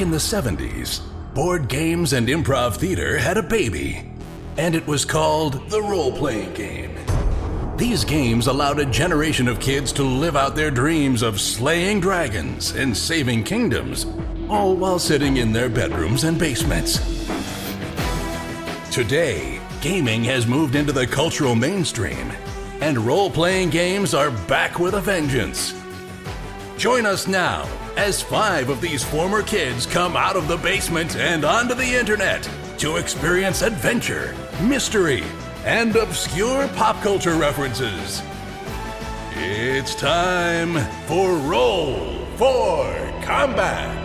In the 70s, board games and improv theater had a baby, and it was called the role playing game. These games allowed a generation of kids to live out their dreams of slaying dragons and saving kingdoms, all while sitting in their bedrooms and basements. Today, gaming has moved into the cultural mainstream, and role playing games are back with a vengeance. Join us now as five of these former kids come out of the basement and onto the internet to experience adventure, mystery, and obscure pop culture references. It's time for Roll for Combat.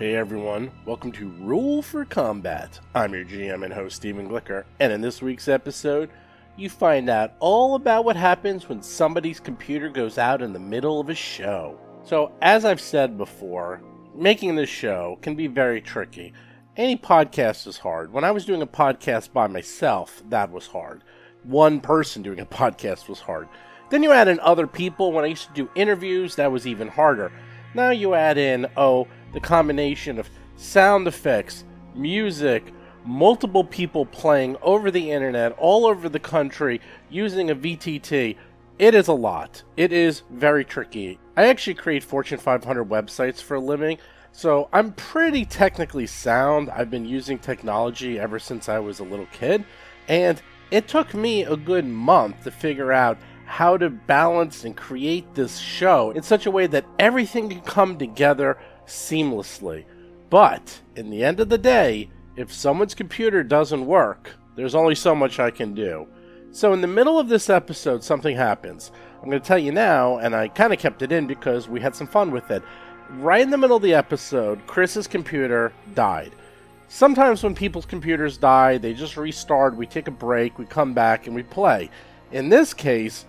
Hey everyone, welcome to Roll for Combat. I'm your GM and host Stephen Glicker, and in this week's episode, you find out all about what happens when somebody's computer goes out in the middle of a show. So, as I've said before, making this show can be very tricky. Any podcast is hard. When I was doing a podcast by myself, that was hard. One person doing a podcast was hard. Then you add in other people. When I used to do interviews, that was even harder. Now you add in, oh, the combination of sound effects, music, multiple people playing over the internet, all over the country, using a VTT. It is a lot. It is very tricky. I actually create Fortune 500 websites for a living, so I'm pretty technically sound. I've been using technology ever since I was a little kid, and it took me a good month to figure out how to balance and create this show in such a way that everything can come together seamlessly. But in the end of the day, if someone's computer doesn't work, there's only so much I can do. So, in the middle of this episode, something happens. I'm going to tell you now, and I kind of kept it in because we had some fun with it. Right in the middle of the episode, Chris's computer died. Sometimes when people's computers die, they just restart, we take a break, we come back, and we play. In this case,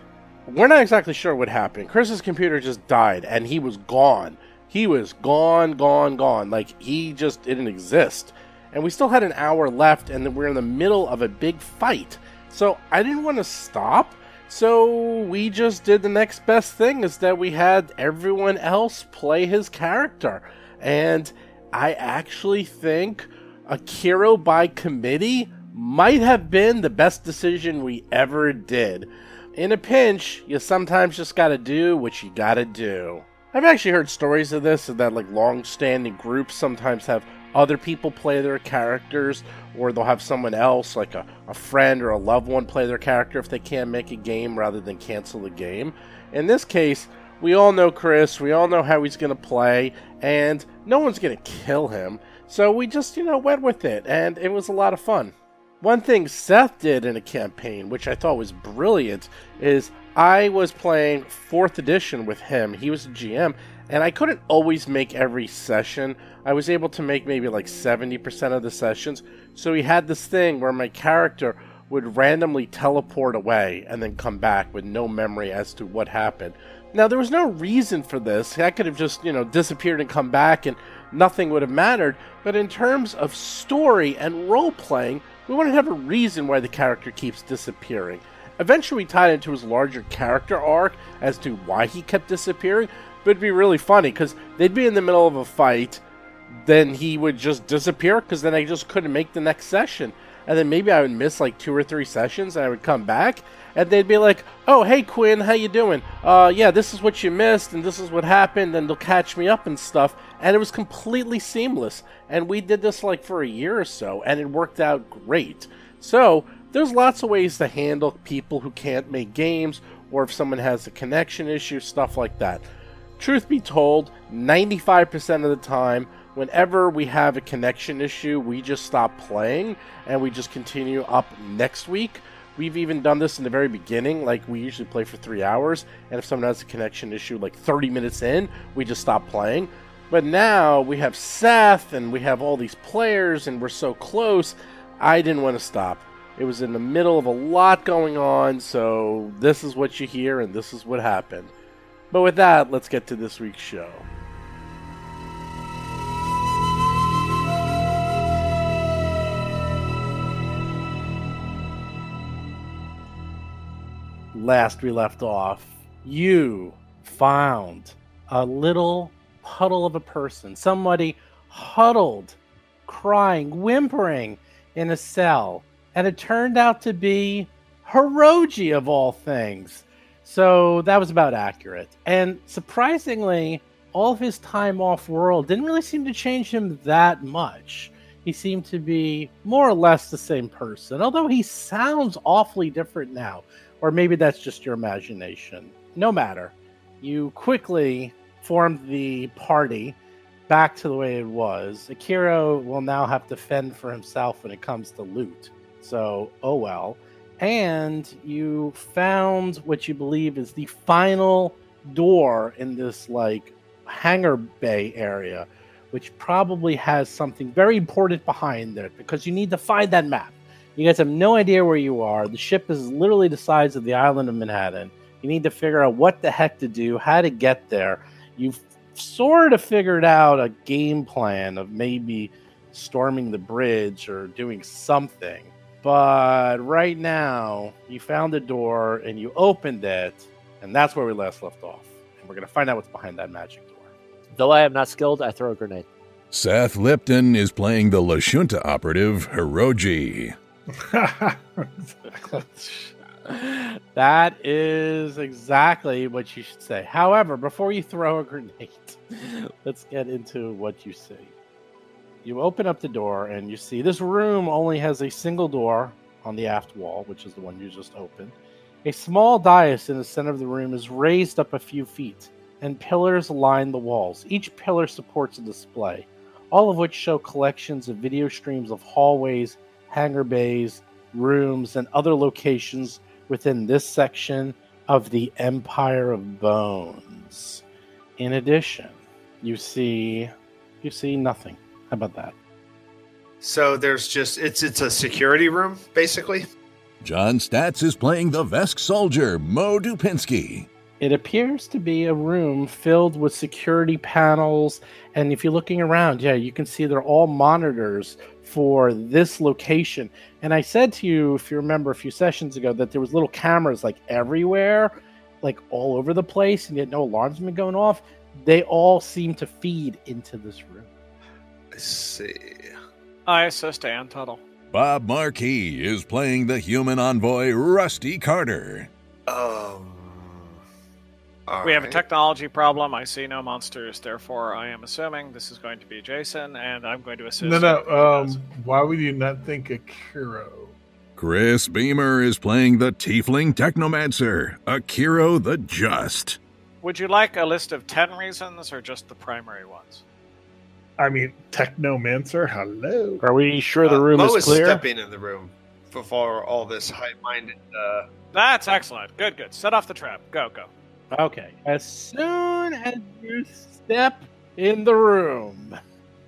we're not exactly sure what happened. Chris's computer just died, and he was gone. He was gone, gone, gone. Like he just didn't exist. And we still had an hour left, and we're in the middle of a big fight. So I didn't want to stop. So we just did the next best thing is that we had everyone else play his character. And I actually think Akiro by committee might have been the best decision we ever did. In a pinch, you sometimes just gotta do what you gotta do. I've actually heard stories of this, that like long-standing groups sometimes have other people play their characters, or they'll have someone else, like a, a friend or a loved one, play their character if they can't make a game rather than cancel the game. In this case, we all know Chris, we all know how he's going to play, and no one's going to kill him. So we just, you know, went with it, and it was a lot of fun. One thing Seth did in a campaign, which I thought was brilliant, is I was playing 4th edition with him. He was a GM, and I couldn't always make every session. I was able to make maybe like 70% of the sessions. So he had this thing where my character would randomly teleport away and then come back with no memory as to what happened. Now, there was no reason for this. I could have just, you know, disappeared and come back and nothing would have mattered. But in terms of story and role playing, we want to have a reason why the character keeps disappearing. Eventually, tied into his larger character arc as to why he kept disappearing, but it'd be really funny because they'd be in the middle of a fight, then he would just disappear because then I just couldn't make the next session. And then maybe I would miss like two or three sessions and I would come back and they'd be like, "Oh, hey Quinn, how you doing? Uh, yeah, this is what you missed and this is what happened," and they'll catch me up and stuff. And it was completely seamless. And we did this like for a year or so, and it worked out great. So there's lots of ways to handle people who can't make games or if someone has a connection issue, stuff like that. Truth be told, 95% of the time, whenever we have a connection issue, we just stop playing and we just continue up next week. We've even done this in the very beginning, like we usually play for three hours, and if someone has a connection issue like 30 minutes in, we just stop playing. But now we have Seth and we have all these players and we're so close, I didn't want to stop. It was in the middle of a lot going on, so this is what you hear and this is what happened. But with that, let's get to this week's show. last we left off, you found a little puddle of a person, somebody huddled, crying, whimpering in a cell. And it turned out to be Hiroji of all things. So that was about accurate. And surprisingly, all of his time off world didn't really seem to change him that much. He seemed to be more or less the same person, although he sounds awfully different now. Or maybe that's just your imagination. No matter. You quickly formed the party back to the way it was. Akiro will now have to fend for himself when it comes to loot. So, oh well. And you found what you believe is the final door in this like hangar bay area, which probably has something very important behind it because you need to find that map. You guys have no idea where you are. The ship is literally the size of the island of Manhattan. You need to figure out what the heck to do, how to get there. You've sort of figured out a game plan of maybe storming the bridge or doing something. But right now, you found the door and you opened it, and that's where we last left off. And we're going to find out what's behind that magic door. Though I am not skilled, I throw a grenade. Seth Lipton is playing the Lashunta operative, Hiroji. that is exactly what you should say. However, before you throw a grenade, let's get into what you see. You open up the door and you see this room only has a single door on the aft wall, which is the one you just opened. A small dais in the center of the room is raised up a few feet, and pillars line the walls. Each pillar supports a display, all of which show collections of video streams of hallways, hangar bays, rooms, and other locations within this section of the Empire of Bones. In addition, you see you see nothing. How about that? So there's just it's it's a security room basically. John Statz is playing the Vesk soldier, Mo Dupinsky. It appears to be a room filled with security panels. And if you're looking around, yeah, you can see they're all monitors for this location. And I said to you, if you remember a few sessions ago, that there was little cameras like everywhere, like all over the place, and yet no alarms have been going off. They all seem to feed into this room. I see. I assist Ann Tuttle. Bob Marquis is playing the human envoy, Rusty Carter. Um. all we have a technology problem. I see no monsters, therefore, I am assuming this is going to be Jason, and I'm going to assist. No, no. Um, why would you not think Akiro? Chris Beamer is playing the tiefling technomancer, Akiro the Just. Would you like a list of 10 reasons or just the primary ones? I mean, Technomancer. Hello. Are we sure the Uh, room Mo is clear? stepping in the room before all this high-minded. Uh, That's excellent. Good, good. Set off the trap. Go, go. Okay. As soon as you step in the room.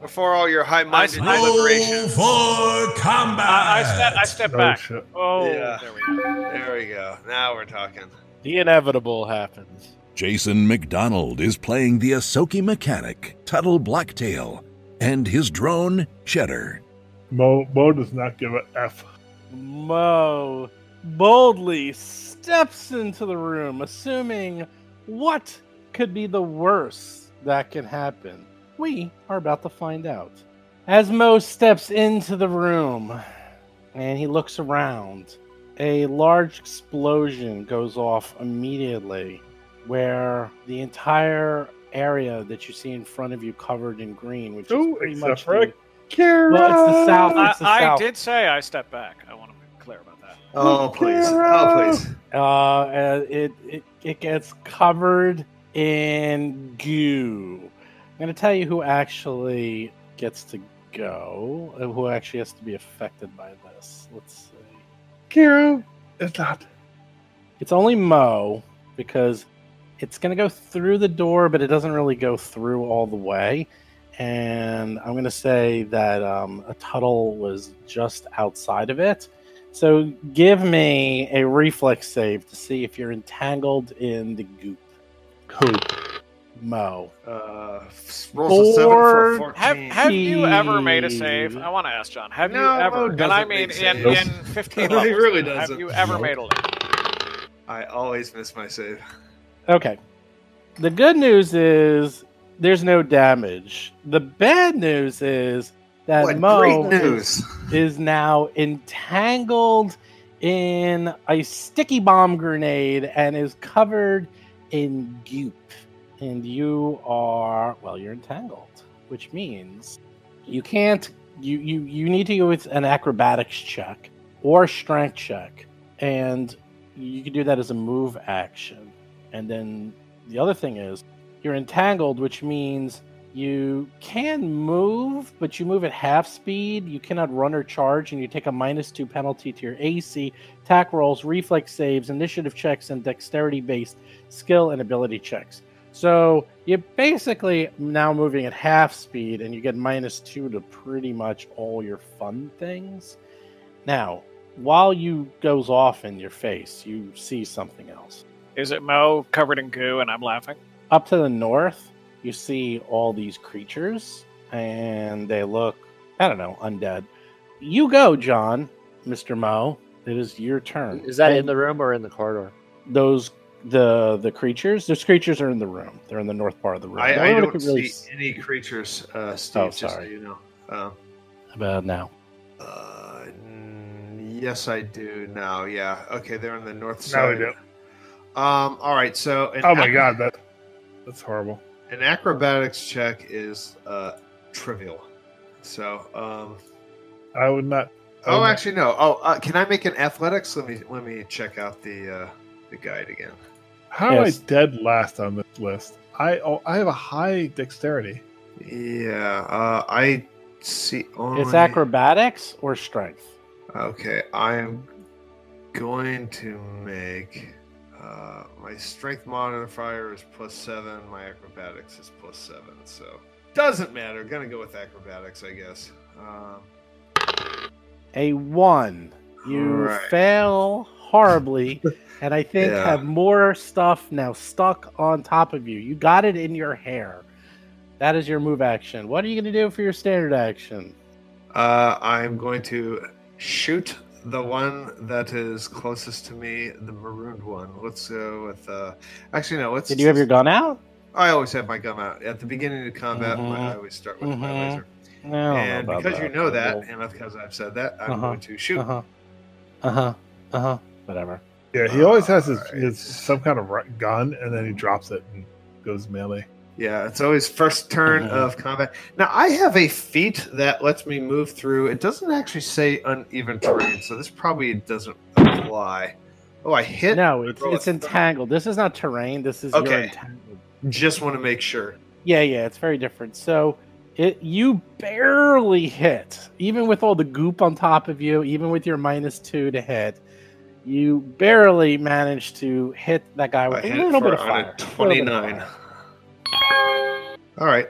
before all your high-minded I- deliberations. for combat. I, I, step, I step Oh, back. shit. Oh, Yeah. there we go. There we go. Now we're talking. The inevitable happens. Jason McDonald is playing the Ysoki mechanic, Tuttle Blacktail, and his drone, Cheddar. Mo, Mo does not give a F. Mo boldly steps into the room, assuming what could be the worst that can happen. We are about to find out. As Mo steps into the room and he looks around, a large explosion goes off immediately where the entire area that you see in front of you covered in green, which Ooh, is pretty except much for the, Kira. Well, it's the south. I, It's the I south. did say I stepped back. I want to be clear about that. Oh please! Kira! Oh please! Uh, and it, it it gets covered in goo. I'm gonna tell you who actually gets to go, and who actually has to be affected by this. Let's see. Kira. It's not. It's only Mo because it's gonna go through the door, but it doesn't really go through all the way. And I'm gonna say that um, a Tuttle was just outside of it. So give me a reflex save to see if you're entangled in the goop. Who? Mo. Uh, rolls a seven for Four- Have, have you ever made a save? I want to ask John. Have No, you ever? Mo And I doesn't mean, in, in 15 He really doesn't. Have you ever Nope. made a link? I always miss my save. Okay. The good news is there's no damage. The bad news is that What Mo news! is now entangled in a sticky bomb grenade and is covered in goop. And you are well, you're entangled, which means you can't you you, you need to go with an acrobatics check or strength check. And you can do that as a move action. And then the other thing is you're entangled, which means you can move, but you move at half speed. You cannot run or charge, and you take a minus two penalty to your AC, attack rolls, reflex saves, initiative checks, and dexterity based skill and ability checks. So you're basically now moving at half speed, and you get minus two to pretty much all your fun things. Now, while you goes off in your face, you see something else. Is it Mo covered in goo and I'm laughing? Up to the north, you see all these creatures, and they look, I don't know, undead. You go, John, Mr. Mo. It is your turn. Is that in the room or in the corridor? those the the creatures? Those creatures are in the room. They're in the north part of the room. I, I only one who don't could really see any creatures, uh, Steve. Oh, just so sorry. you know. Um, about now. uh, yes, I do now. Yeah. Okay, they're on the north Now side. we do. Um. All right. So. an Oh my ac- god, that that's horrible. An acrobatics check is uh trivial. So. Um. I would not. Oh, Um, actually, no. Oh, uh, can I make an athletics? Let me let me check out the uh, the guide again. How Yes. am I dead last on this list? I oh, I have a high dexterity. Yeah. Uh, I see. Only... It's acrobatics or strength. Okay, I am going to make uh, my strength modifier is plus seven. My acrobatics is plus seven. So doesn't matter. Gonna go with acrobatics, I guess. Um, A one. You Right. fail horribly, and I think Yeah. have more stuff now stuck on top of you. You got it in your hair. That is your move action. What are you going to do for your standard action? uh, I'm going to shoot the one that is closest to me, the marooned one. Let's go with. Uh, actually, no. Let's. Did you have your gun out? I always have my gun out at the beginning of combat. Mhm. I always start with my Mhm. laser. And know about because you know that, and because I've said that, I'm Uh-huh. going to shoot. huh. Uh huh. Uh huh. Whatever. Yeah, he always has his, Alright. his some kind of gun, and then he drops it and goes melee. Yeah, it's always first turn of combat. Now I have a feat that lets me move through. It doesn't actually say uneven terrain, so this probably doesn't apply. Oh, I hit. No, it's it's entangled. This is not terrain. This is Okay. entangled. Just want to make sure. Yeah, yeah, it's very different. So it you barely hit, even with all the goop on top of you, even with your minus two to hit, you barely managed to hit that guy with a little for bit of fire. a A little bit of 29. fire. All right.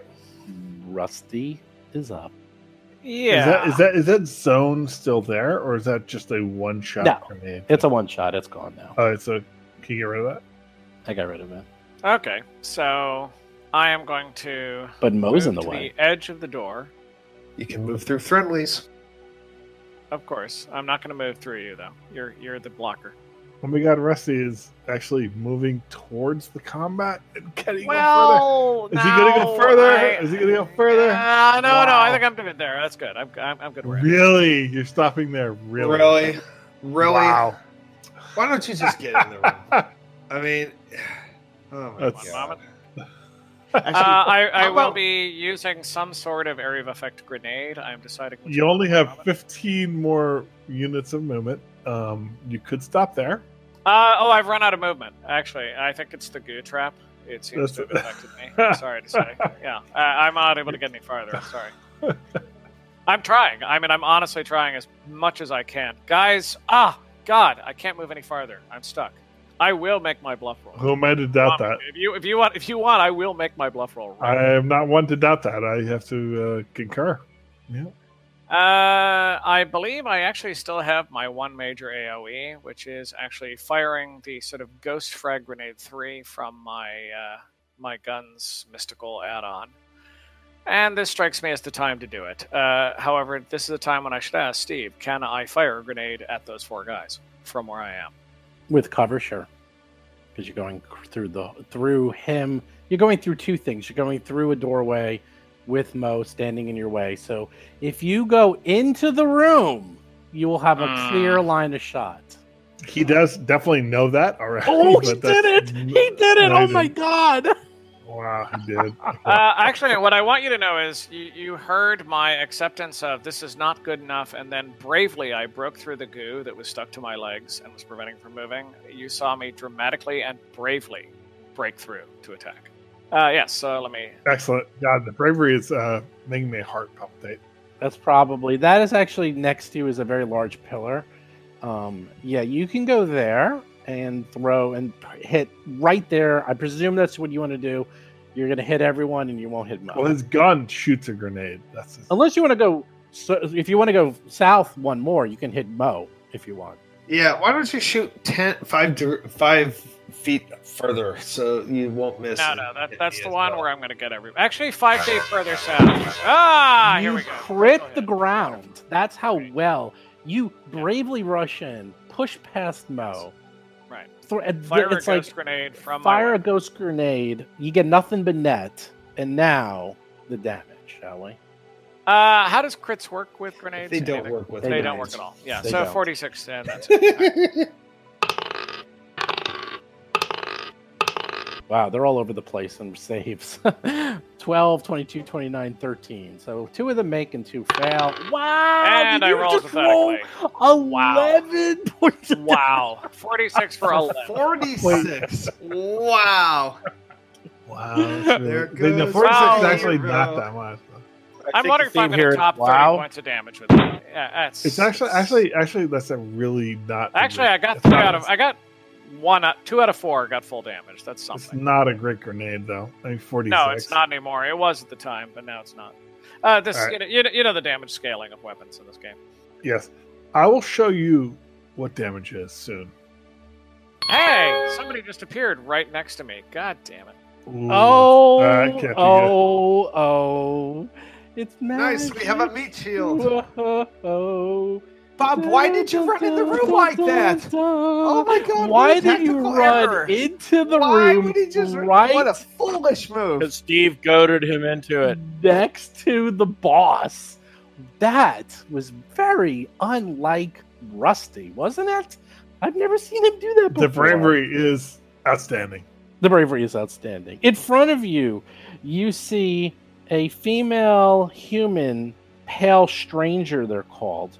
Rusty is up. Yeah. Is that is that is that zone still there, or is that just a one shot No. grenade? It's a one shot. It's gone now. All right, so can you get rid of that? I got rid of it. Okay, so I am going to But Mo's in the to way. the edge of the door. You can move through friendlies. Of course, I'm not going to move through you though. You're you're the blocker. Oh my god, Rusty is actually moving towards the combat and getting go Well, Is he gonna go further? I- Is he gonna go further? Uh, no, no, I think I'm good there. That's good. I'm I'm, I'm good. further. Where Really, you're stopping there? Really? Really? Really? Wow. Why don't you just get in the room? I mean, oh my That's- god. Uh, I, I will be using some sort of area of effect grenade. I'm deciding. You only have moment. 15 more units of movement. Um, you could stop there. Uh, oh, I've run out of movement. Actually, I think it's the goo trap. It seems to have affected me. Sorry to say. Yeah, uh, I'm not able to get any farther. I'm sorry. I'm trying. I mean, I'm honestly trying as much as I can. Guys, ah, God, I can't move any farther. I'm stuck. I will make my bluff roll. Who am I to doubt Um, that? If you if you want if you want, I will make my bluff roll. I Right. am not one to doubt that. I have to uh, concur. Yeah. Uh, I believe I actually still have my one major AOE, which is actually firing the sort of ghost frag grenade three from my uh, my gun's mystical add-on. And this strikes me as the time to do it. Uh, however, this is the time when I should ask Steve, can I fire a grenade at those four guys from where I am? With cover, sure. Because you're going through the through him. You're going through two things. You're going through a doorway with Mo standing in your way. So if you go into the room, you will have a Mm. clear line of shot. He does definitely know that already. Oh, he did it! He did it! No, Oh my god! Wow, he did. Uh, actually, what I want you to know is you, you heard my acceptance of this is not good enough, and then bravely I broke through the goo that was stuck to my legs and was preventing from moving. You saw me dramatically and bravely break through to attack. Uh, yes, so let me. Excellent. God, the bravery is uh, making my heart palpitate. That's probably that is actually next to you is a very large pillar. Um, yeah, you can go there and throw and hit right there. I presume that's what you want to do. You're going to hit everyone and you won't hit Mo. Well, his gun shoots a grenade. That's his, Unless you want to go. So if you want to go south one more, you can hit Mo if you want. Yeah, why don't you shoot 10, five, five feet further so you won't miss? No, no, that, that's the one well? where I'm going to get every. Actually, five feet further south. Ah, here you we go. crit Go the ahead. ground. That's how Right. well you bravely rush in, push past Mo. Right. Thro- and Fire a it's like ghost grenade from my fire a ghost grenade. You get nothing but net, and now the damage, shall we? Uh, how does crits work with grenades? They don't work with They, They don't don't. work at all. Yeah, They so don't. 46, and that's it. Wow, they're all over the place in saves. 12, 22, 29, 13. So two of them make and two fail. Wow! And did I you rolled just roll pathetically. 11 points of Wow. 46 for 11. 46. wow. wow. That's There really, the, the 46 Wow. is oh, actually hero. not that much. I'm think wondering the if I'm going to is top 30 points of damage with it. Yeah, that's It's actually actually actually that's a really not. Actually, I got three out of I got one, out- two out of four got full damage. That's something. It's not a great grenade though. I mean, 46. No, it's not anymore. It was at the time, but now it's not. Uh, this, All right. you, know, you, know, you know the damage scaling of weapons in this game. Yes, I will show you what damage is soon. Hey, somebody just appeared right next to me. God damn it! Ooh. Oh, Uh, can't oh, oh. It's Nice, we have a meat shield. Oh, Bob, why did you run in the room like that? Oh my god! Why did you run error. into the Why room would he just right What a foolish move! Because Steve goaded him into it. next to the boss? That was very unlike Rusty, wasn't it? I've never seen him do that before. The bravery is outstanding. The bravery is outstanding. In front of you, you see a female human, pale stranger, they're called.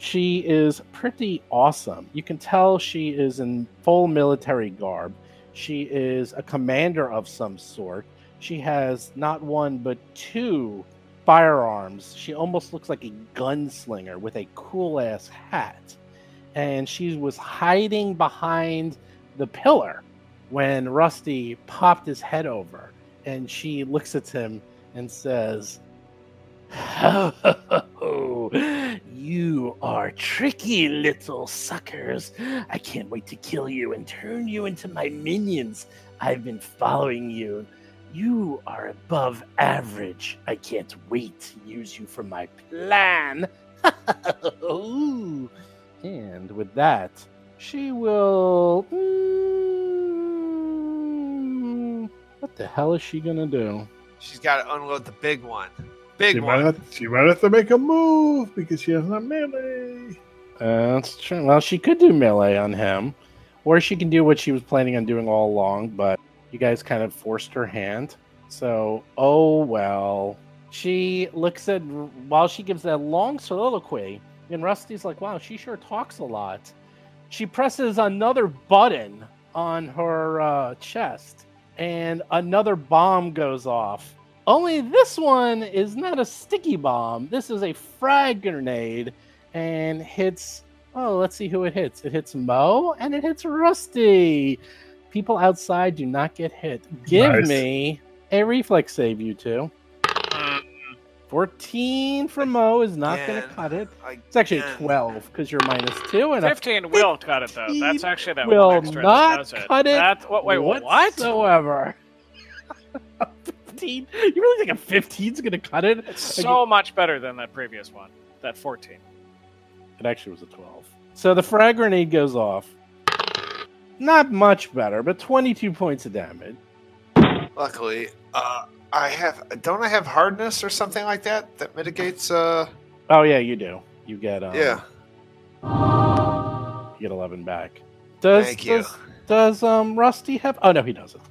She is pretty awesome. You can tell she is in full military garb. She is a commander of some sort. She has not one but two firearms. She almost looks like a gunslinger with a cool ass hat. And she was hiding behind the pillar when Rusty popped his head over and she looks at him and says, Oh, you are tricky little suckers. I can't wait to kill you and turn you into my minions. I've been following you. You are above average. I can't wait to use you for my plan. and with that, she will. Mm, what the hell is she gonna do? She's got to unload the big one. Big She might, have, she might have to make a move because she has not melee. Uh, that's true. Well, she could do melee on him, or she can do what she was planning on doing all along. But you guys kind of forced her hand. So, oh well. She looks at while she gives that long soliloquy, and Rusty's like, "Wow, she sure talks a lot." She presses another button on her uh, chest, and another bomb goes off. Only this one is not a sticky bomb. This is a frag grenade and hits. Oh, let's see who it hits. It hits Mo and it hits Rusty. People outside do not get hit. Give Nice. me a reflex save, you two. 14 for Mo is not going to cut it. It's actually 12 because you're minus 2 and a 15 will cut it though. That's actually that will one extra not that does it. cut it That, what, wait, what? whatsoever. 15? You really think a 15's going to cut it? It's so much better than that previous one. That 14. It actually was a 12. So the frag grenade goes off. Not much better, but 22 points of damage. Luckily, uh, I have. Don't I have hardness or something like that that mitigates? Uh, Oh, yeah, you do. You get um, yeah. you get 11 back. Does, Thank you. does, does um Rusty have. Oh, no, he doesn't.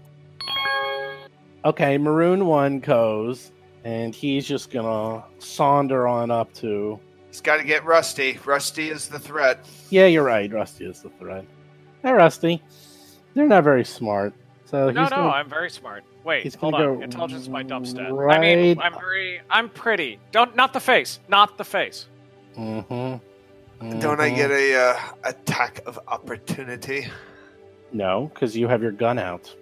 Okay, Maroon 1 goes, and he's just going to saunder on up to. He's got to get Rusty. Rusty is the threat. Yeah, you're right. Rusty is the threat. Hey, Rusty. They're not very smart. So No, he's no, gonna, I'm very smart. Wait, he's hold on. Intelligence is my dumb stat. I mean, I'm very, I'm pretty. Don't, not the face, not the face. Mm-hmm. Don't I get a uh, attack of opportunity? No, because you have your gun out.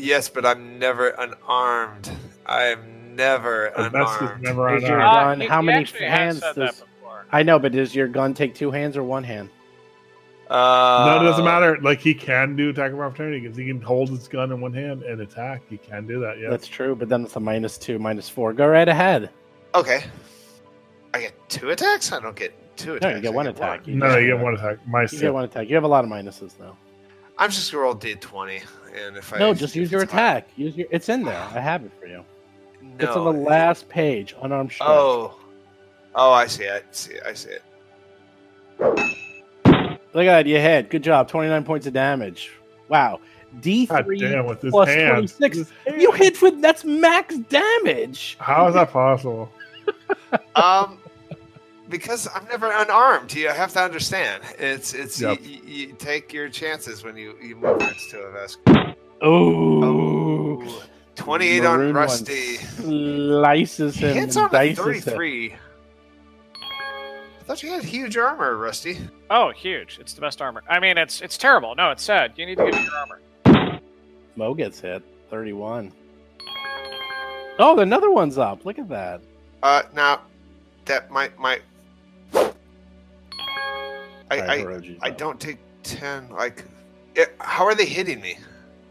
Yes, but I'm never unarmed. I'm never The unarmed. never Is your unarmed. gun- he- how he many actually hands said does- that before. I know, but does your gun take two hands or one hand? Uh, no, it doesn't matter. Like he can do attack of opportunity because he can hold his gun in one hand and attack. He can do that. Yeah. That's true, but then it's a minus two, minus four. Go right ahead. Okay. I get two attacks. I don't get two attacks. No, you get I one attack. You no, just- you get one attack. Minus You two. get one attack. You have a lot of minuses though. I'm just gonna roll d20, and if I No, just use your it's my- attack. Use your. It's in there. I have it for you. No, It's on the last page. Unarmed strike. Oh, oh, I see. it. I see. it. I see it. Look at that. You hit. Good job. Twenty nine points of damage. Wow. D God three damn, with this plus hand. 26. This hand. You hit with that's max damage. How is that possible? Um, because I'm never unarmed. You have to understand. It's it's Yep. you, you, you take your chances when you you move next to a Vesk. Oh. 28 Maroon on one Rusty. Slices He him. hits on a dices him. 33. I thought you had huge armor, Rusty. Oh, huge! It's the best armor. I mean, it's it's terrible. No, it's sad. You need to get your armor. Mo gets hit. 31. Oh, another one's up. Look at that. Uh, now that might might. I I, Hiroji's I don't take ten. Like, it, how are they hitting me?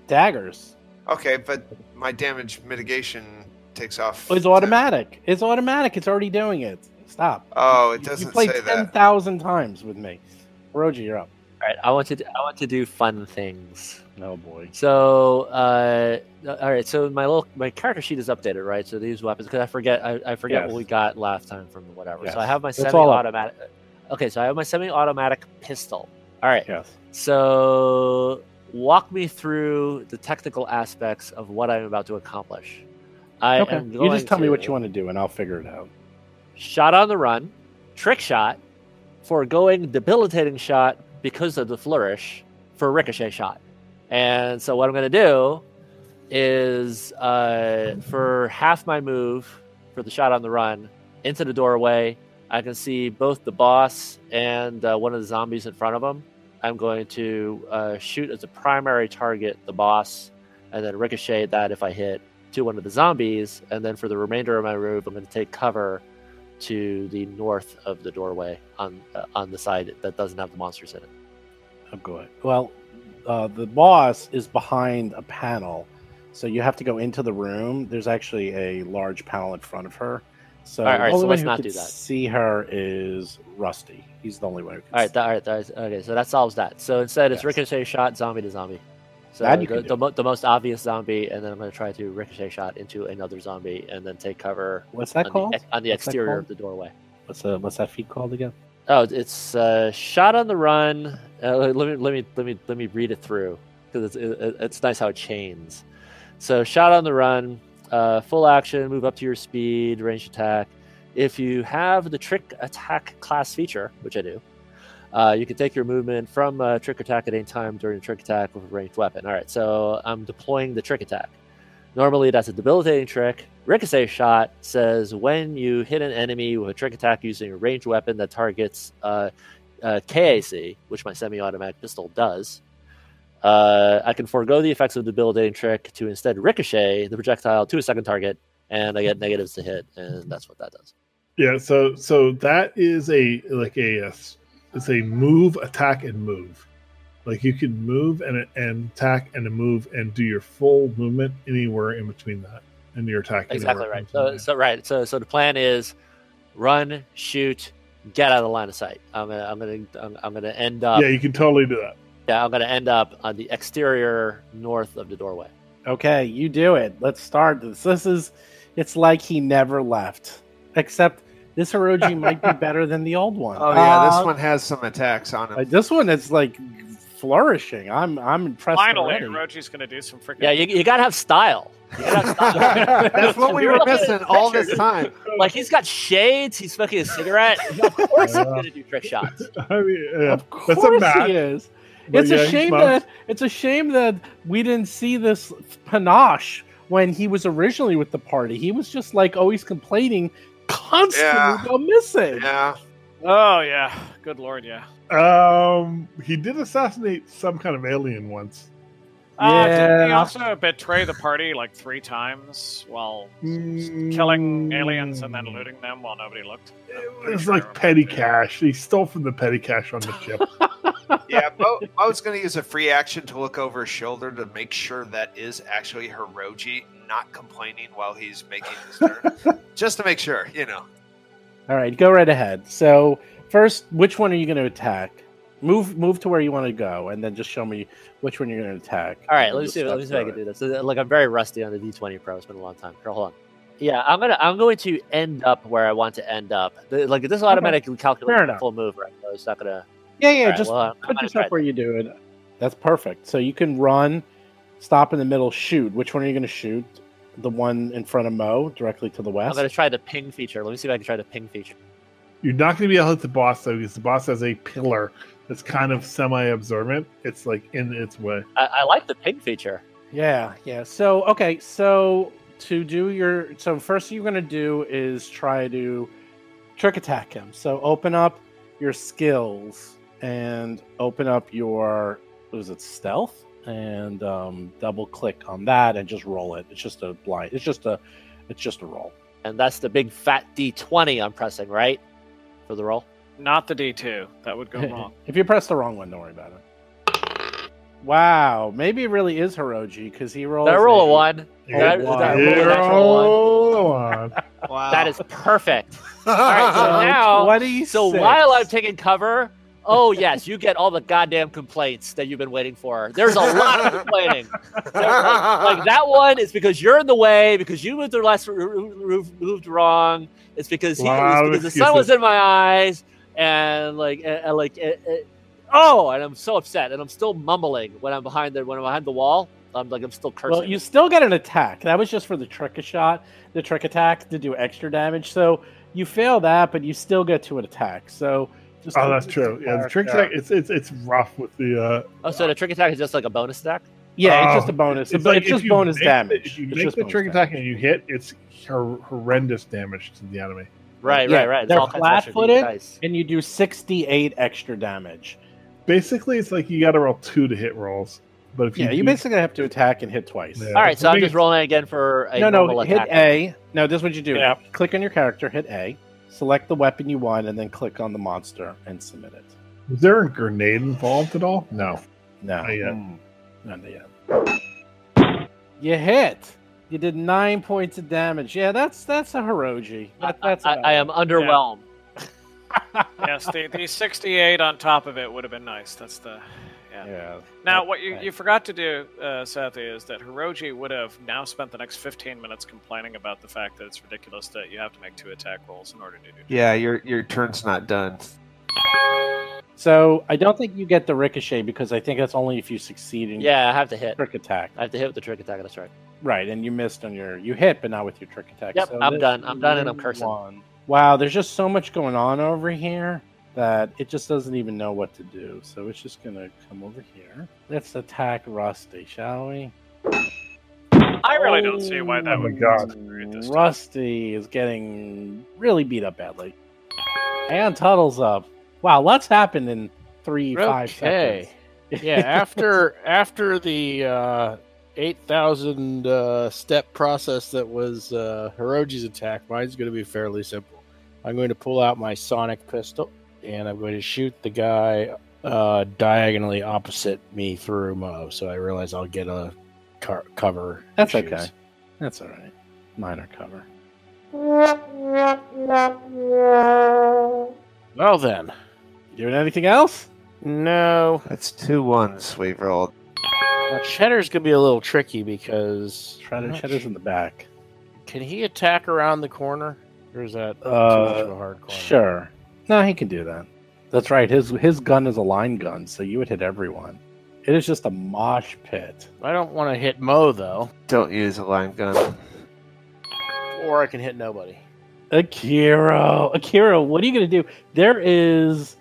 Daggers. Okay, but my damage mitigation takes off. It's 10. automatic. It's automatic. It's already doing it. Stop. Oh, it doesn't you played say 10,000 times with me. Roji, you're up. All right, I want to do, I want to do fun things. Oh, boy. So, uh, all right. So my little my character sheet is updated, right? So these weapons, because I forget, I, I forget Yes. what we got last time from whatever. Yes. So I have my It's semi-automatic. Okay, so I have my semi-automatic pistol. All right. Yes. So walk me through the technical aspects of what I'm about to accomplish. I Okay. You just tell me what you want to do, and I'll figure it out. shot on the run, trick shot, foregoing debilitating shot because of the flourish for ricochet shot. And so what I'm going to do is uh, for half my move for the shot on the run into the doorway, I can see both the boss and uh, one of the zombies in front of him. I'm going to uh, shoot as a primary target the boss, and then ricochet that if I hit to one of the zombies. And then for the remainder of my move, I'm going to take cover to the north of the doorway on uh, on the side that doesn't have the monsters in it. Oh, good. Well, uh, the boss is behind a panel, so you have to go into the room. There's actually a large panel in front of her. So All right, all right, the only so one let's who not can do that. see her is Rusty. He's the only one who can All right, that, all right, that okay. So that solves that. So instead, it's Yes. ricochet shot, zombie to zombie. So the, the, mo- the most obvious zombie, and then I'm going to try to ricochet shot into another zombie, and then take cover What's that on called? the, on the What's exterior of the doorway. What's uh, what's that feat called again? Oh, it's uh, shot on the run. Uh, let me let me let me let me read it through because it's it, it's nice how it chains. So shot on the run, uh, full action, move up to your speed, range attack. If you have the trick attack class feature, which I do, uh, you can take your movement from trick attack at any time during a trick attack with a ranged weapon. All right, so I'm deploying the trick attack. Normally, that's a debilitating trick. Ricochet shot says when you hit an enemy with a trick attack using a ranged weapon that targets uh, uh, KAC, which my semi automatic pistol does, uh, I can forego the effects of the debilitating trick to instead ricochet the projectile to a second target, and I get negatives to hit, and that's what that does. Yeah, so so that is a like a, it's a move, attack, and move. Like you can move and and attack and a move and do your full movement anywhere in between that, and your attack. Exactly right. So, between so right. So, so the plan is run, shoot, get out of the line of sight. I'm gonna, I'm gonna, I'm, I'm gonna end up. yeah, you can totally do that. Yeah, I'm gonna end up on the exterior north of the doorway. Okay, you do it. Let's start this. This is it's like he never left. Except this Hiroji might be better than the old one. Oh yeah, Uh, this one has some attacks on uh, it. this one is like flourishing. I'm I'm impressed. Finally, already. Roji's going to do some freaking. Yeah, you, you gotta have style. Have style. That's what we were missing all this time. like he's got shades. He's smoking a cigarette. Of course, he's gonna do trick shots. I mean, yeah, Of that's a course he is. But it's yeah, a shame that it's a shame that we didn't see this panache when he was originally with the party. He was just like always complaining constantly Yeah. about missing. Yeah. Oh yeah, good lord, yeah. Um, he did assassinate some kind of alien once. Uh, didn't he also betray the party like three times while Mm, killing aliens and then looting them while nobody looked? It was like petty cash. He stole from the petty cash on the ship. Yeah, Mo, Mo's going to use a free action to look over his shoulder to make sure that is actually Hiroji not complaining while he's making his turn. Just to make sure, you know. All right, go right ahead. So first, which one are you going to attack? Move move to where you want to go, and then just show me which one you're going to attack. All right, let me see. Let me step see if I can do this. So, Like I'm very rusty on the D20 Pro. It's been a long time. Here, hold on. Yeah, I'm gonna. I'm going to end up where I want to end up. The- Like this automatically calculates Fair the full move, right? So it's not gonna. Yeah, yeah. All right, just well, I'm- I'm put yourself try where you do it. That's perfect. So you can run, stop in the middle, shoot. Which one are you going to shoot? The one in front of Mo, directly to the west. I'm west. gonna try the ping feature. Let me see if I can try the ping feature. You're not going to be able to hit the boss though, because the boss has a pillar that's kind of semi-absorbent. It's like in its way. I, I like the ping feature. Yeah, yeah. So okay, so to do your so first you're gonna do is try to trick attack him. So open up your skills and open up your was it stealth and um, double click on that and just roll it. It's just a blind. It's just a it's just a roll. And that's the big fat D20 I'm pressing, right? For the roll. Not the D2. That would go wrong. if you press the wrong one, don't worry about it. Wow, maybe it really is Hiroji because he rolled. Did I roll a one? That- you that go. roll a one? Wow. That is perfect. All right, so now, Twenty. so while I'm taking cover, oh yes, you get all the goddamn complaints that you've been waiting for. There's a lot of complaining. Like, like that one is because you're in the way, because you moved the last moved wrong. It's because he, Lot it's because the sun was in my eyes, and like, and, and, like, it, it- oh, and I'm so upset, and I'm still mumbling when I'm behind the when I'm behind the wall. I'm like, I'm still cursing. Well, you still get an attack. That was just for the trick shot, the trick attack to do extra damage. So you fail that, but you still get to an attack. So just Oh, that's true. Yeah, the trick attack. It's it's it's rough with the. uh oh, so the trick attack is just like a bonus attack. Yeah, it's Oh, just a bonus. It's, like it's if just bonus make the- damage. if you It's make just the trick damage. attack and you hit, it's horrendous damage to the enemy. Right, Yeah, right, right. It's they're all kinds of extra flat-footed. dice. and you do 68 extra damage. Basically, it's like you got to roll two to hit rolls. But if you Yeah, you do- basically have to attack and hit twice. Yeah. All right, so I I'm just it's- rolling again for a no, normal no, hit attack. A. No, this is what you do. Yeah. Click on your character, hit A, select the weapon you want, and then click on the monster and submit it. is there a grenade involved at all? No. No, Not yet. Mm, not yet. You hit. You did nine points of damage. Yeah, that's that's a Hiroji. That, that's I, about I am underwhelmed. yes, the, the 68 on top of it would have been nice. That's the. Yeah. Yeah. Now, what you, you forgot to do, uh, Seth, is that Hiroji would have now spent the next 15 minutes complaining about the fact that it's ridiculous that you have to make two attack rolls in order to do Yeah, your your turn's not done. So I don't think you get the ricochet because I think that's only if you succeed in Yeah, I have to hit. trick attack. I have to hit with the trick attack. That's right. Right, and you missed on your you hit, but not with your trick attack. Yep, So I'm done. I'm done and I'm cursing. one. Wow, there's just so much going on over here that it just doesn't even know what to do. So it's just gonna come over here. Let's attack Rusty, shall we? I really don't see why that Oh would God. be time. Rusty is getting really beat up badly. And Tuttle's up. Wow, lots happened in three, five Okay. seconds. yeah, after after the uh, eight thousand uh, step process that was uh, Hiroji's attack, mine's going to be fairly simple. I'm going to pull out my sonic pistol and I'm going to shoot the guy uh, diagonally opposite me through Mo, so I realize I'll get a car- cover. That's issues. okay. That's all right. Minor cover. Well then, Doing anything else? no. That's two ones we've rolled. Now, Cheddar's gonna be a little tricky because Shredder, not Shredder's in the back. can he attack around the corner, or is that too much Uh, of a hard corner? Sure. No, he can do that. That's right. His his gun is a line gun, so you would hit everyone. It is just a mosh pit. I don't want to hit Mo though, Don't use a line gun. or I can hit nobody. Akiro, Akiro, what are you gonna do? There is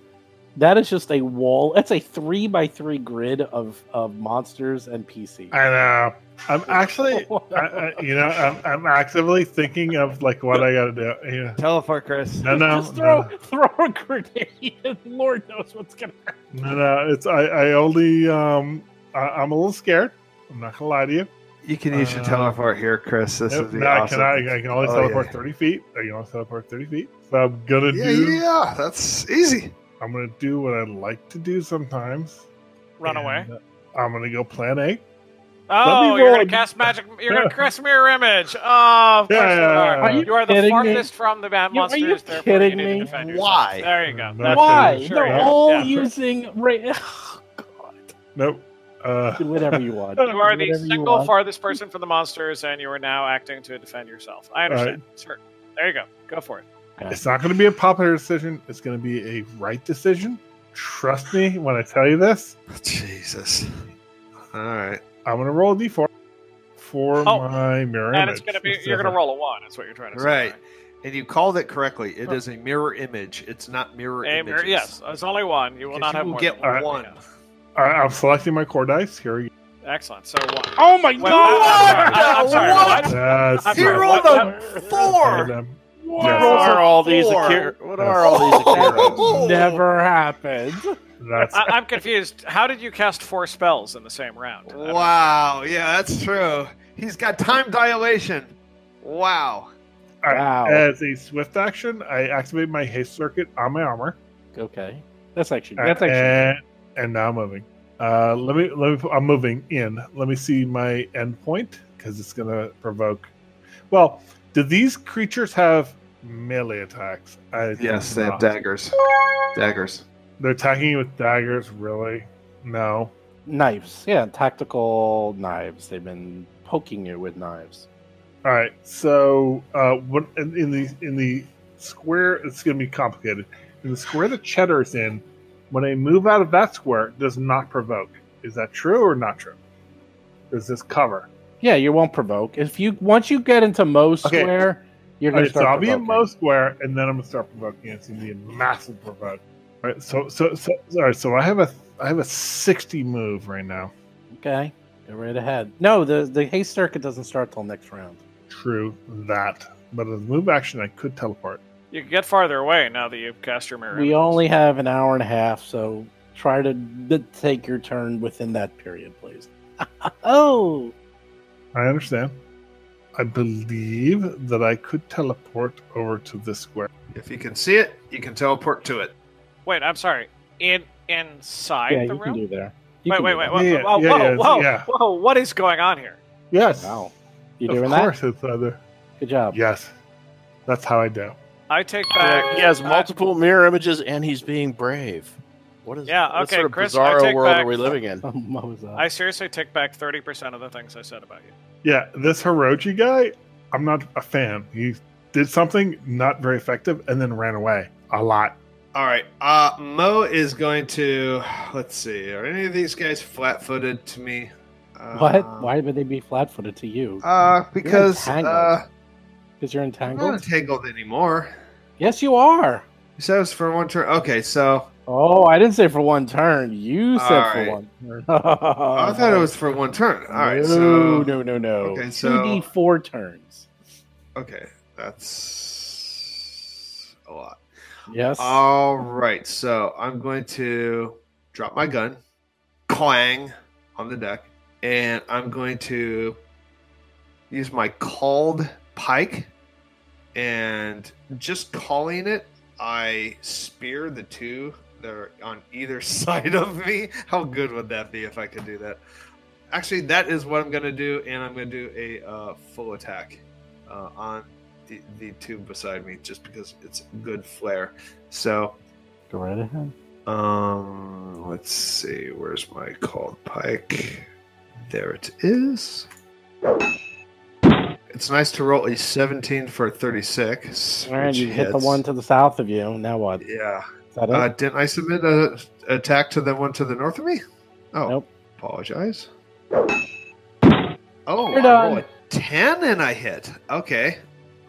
that is just a wall. That's a three by three grid of of monsters and PCs. I know. I'm actually, I, I, you know, I'm, I'm actively thinking of like what I got to do. Yeah. Teleport, Chris. No, no, just throw no, throw a grenade, and Lord knows what's gonna happen. no, no. It's I, I only, um, I, I'm a little scared. I'm not gonna lie to you. You can use your Uh, teleport here, Chris. This Nope, would be no, I awesome. can, I, I can only Oh, teleport yeah. 30 feet. I can only teleport 30 feet. So I'm gonna Yeah, do. yeah, that's easy. I'm gonna do what I like to do sometimes. Run away. and I'm gonna go plan A. Oh, you're roll gonna cast magic. You're gonna cast mirror image. Oh, of course Yeah, you yeah, are. yeah. Are you You are the kidding me? farthest from the monsters. You- are you therefore kidding you me? to defend yourself. Why? There you go. That's Why? Sure, They're yeah. all Yeah. using. Ra- God. Nope. Uh, Do whatever you want. You are the single farthest person from the monsters, and you are now acting to defend yourself. I understand. Sure. There you go. Go for it. It's not going to be a popular decision. It's going to be a right decision. Trust me when I tell you this. Jesus. All right. I'm going to roll a d4 for Oh, my mirror and image. it's gonna be. Let's You're gonna roll a one. That's what you're trying to say. Right. And you called it correctly. It is a mirror image. It's not mirror image. yes, it's only one. You will not you have will more get than one. Yeah. All right, I'm selecting my core dice. Here we go. Excellent. So one. Oh my Wait, God! I'm sorry. What? What? Yes. I'm He sorry, rolled what- a four. What Yes. are all these? Four. Akiro- what are all these? Akiro? Never happened. that's I, I'm confused. How did you cast four spells in the same round? I don't- Wow. Yeah, that's true. He's got time dilation. Wow. all right, Wow. As a swift action, I activate my haste circuit on my armor. Okay, that's actually that's right, actually and, and now I'm moving. Uh, let me let me. I'm moving in. Let me see my endpoint because it's gonna provoke. Well, do these creatures have melee attacks? I Yes, they have daggers. Daggers. They're attacking you with daggers. Really? No. knives. Yeah, tactical knives. They've been poking you with knives. All right. So, uh, what in, in the in the square? It's going to be complicated. In the square that Cheddar's in, when I move out of that square, it does not provoke. Is that true or not true? Does this cover? Yeah, you won't provoke. If you once you get into Mo's Okay. square, you're gonna right, so start. I'll be in provoking. Mo square, and then I'm gonna start provoking. It's gonna be a massive provoke. All right. So so so all right. So I have a I have a sixty move right now. Okay, go right ahead. No, the the haste circuit doesn't start till next round. True that, but as a move action, I could teleport. You can get farther away now that you've cast your mirror. We image. only have an hour and a half, so try to take your turn within that period, please. oh, I understand. I believe that I could teleport over to this square. If you can see it, you can teleport to it. Wait, I'm sorry. In inside yeah, the you can room. do there. You Wait, can wait, do wait. that. Whoa, Yeah, whoa, yeah, whoa, yeah, whoa, yeah. whoa! What is going on here? Yes. Wow, you of doing that? course, it's other. Good job. Yes, that's how I do. I take back. he has I- multiple mirror images, and he's being brave. What is? Yeah, what okay, sort of Chris, I bizarro take world back- are we living in? Mo's up. I seriously take back thirty percent of the things I said about you. Yeah, this Hiroji guy, I'm not a fan. He did something not very effective and then ran away a lot. All right. Uh, Mo is going to. Let's see. Are any of these guys flat-footed to me? Uh, what? Why would they be flat-footed to you? Uh, because entangled. uh, Because you're I'm not entangled. entangled anymore. Yes, you are. He says for one turn. Okay, so Oh, I didn't say for one turn. You said All for one turn. I thought it was for one turn. All right. no, So no, no, no. Okay, so- Two D four turns. okay, that's a lot. Yes. All right, so I'm going to drop my gun, clang on the deck, and I'm going to use my called pike, and just calling it, I spear the two they're on either side of me. How good would that be if I could do that? Actually, that is what I'm going to do, and I'm going to do a uh, full attack uh, on the, the two beside me, just because it's good flair. So, Go right ahead. um, let's see, where's my called pike? There it is. It's nice to roll a 17 for a 36. All right, you hit the one to the south of you. Now what? Yeah. Uh, didn't I submit a attack to the one to the north of me? Oh, Nope. apologize. Oh, You're I done. roll a 10 and I hit. Okay.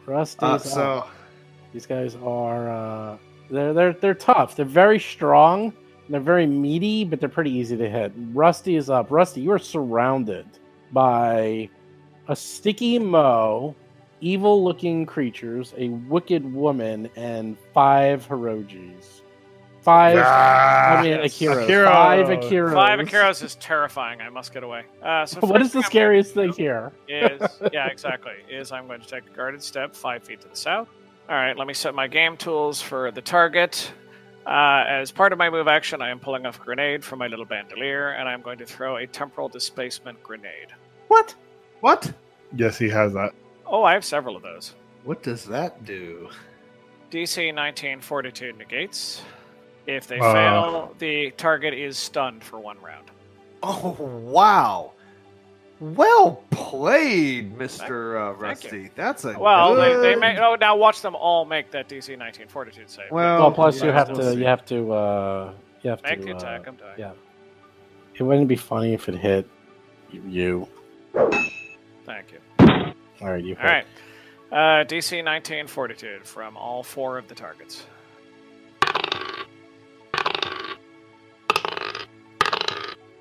Rusty's Uh, up. so, These guys are uh, they're they're they're tough. They're very strong. They're very meaty, but they're pretty easy to hit. Rusty is up. Rusty, you are surrounded by a sticky mo, evil-looking creatures, a wicked woman, and five Hirojis. Five. I mean, Akiro. Akiro. Five Akiro. Five Akiros is terrifying. I must get away. Uh, so What is the scariest thing to here? do Is yeah, exactly. Is I'm going to take a guarded step five feet to the south. All right, let me set my game tools for the target. Uh, as part of my move action, I am pulling off a grenade from my little bandolier, and I'm going to throw a temporal displacement grenade. What? what? Yes, he has that. Oh, I have several of those. What does that do? DC 19 Fortitude negates. If they Uh. fail, the target is stunned for one round. Oh, wow. Well played, Mr. Uh, Rusty. That's a Well, they, they make. Oh, now watch them all make that DC 19 Fortitude save. Well, Well, plus you yeah, have we'll to you have to uh you have make to the uh, attack. I'm dying. yeah. It wouldn't be funny if it hit you. Thank you. All right, you. All right. Uh, DC 19 Fortitude from all four of the targets.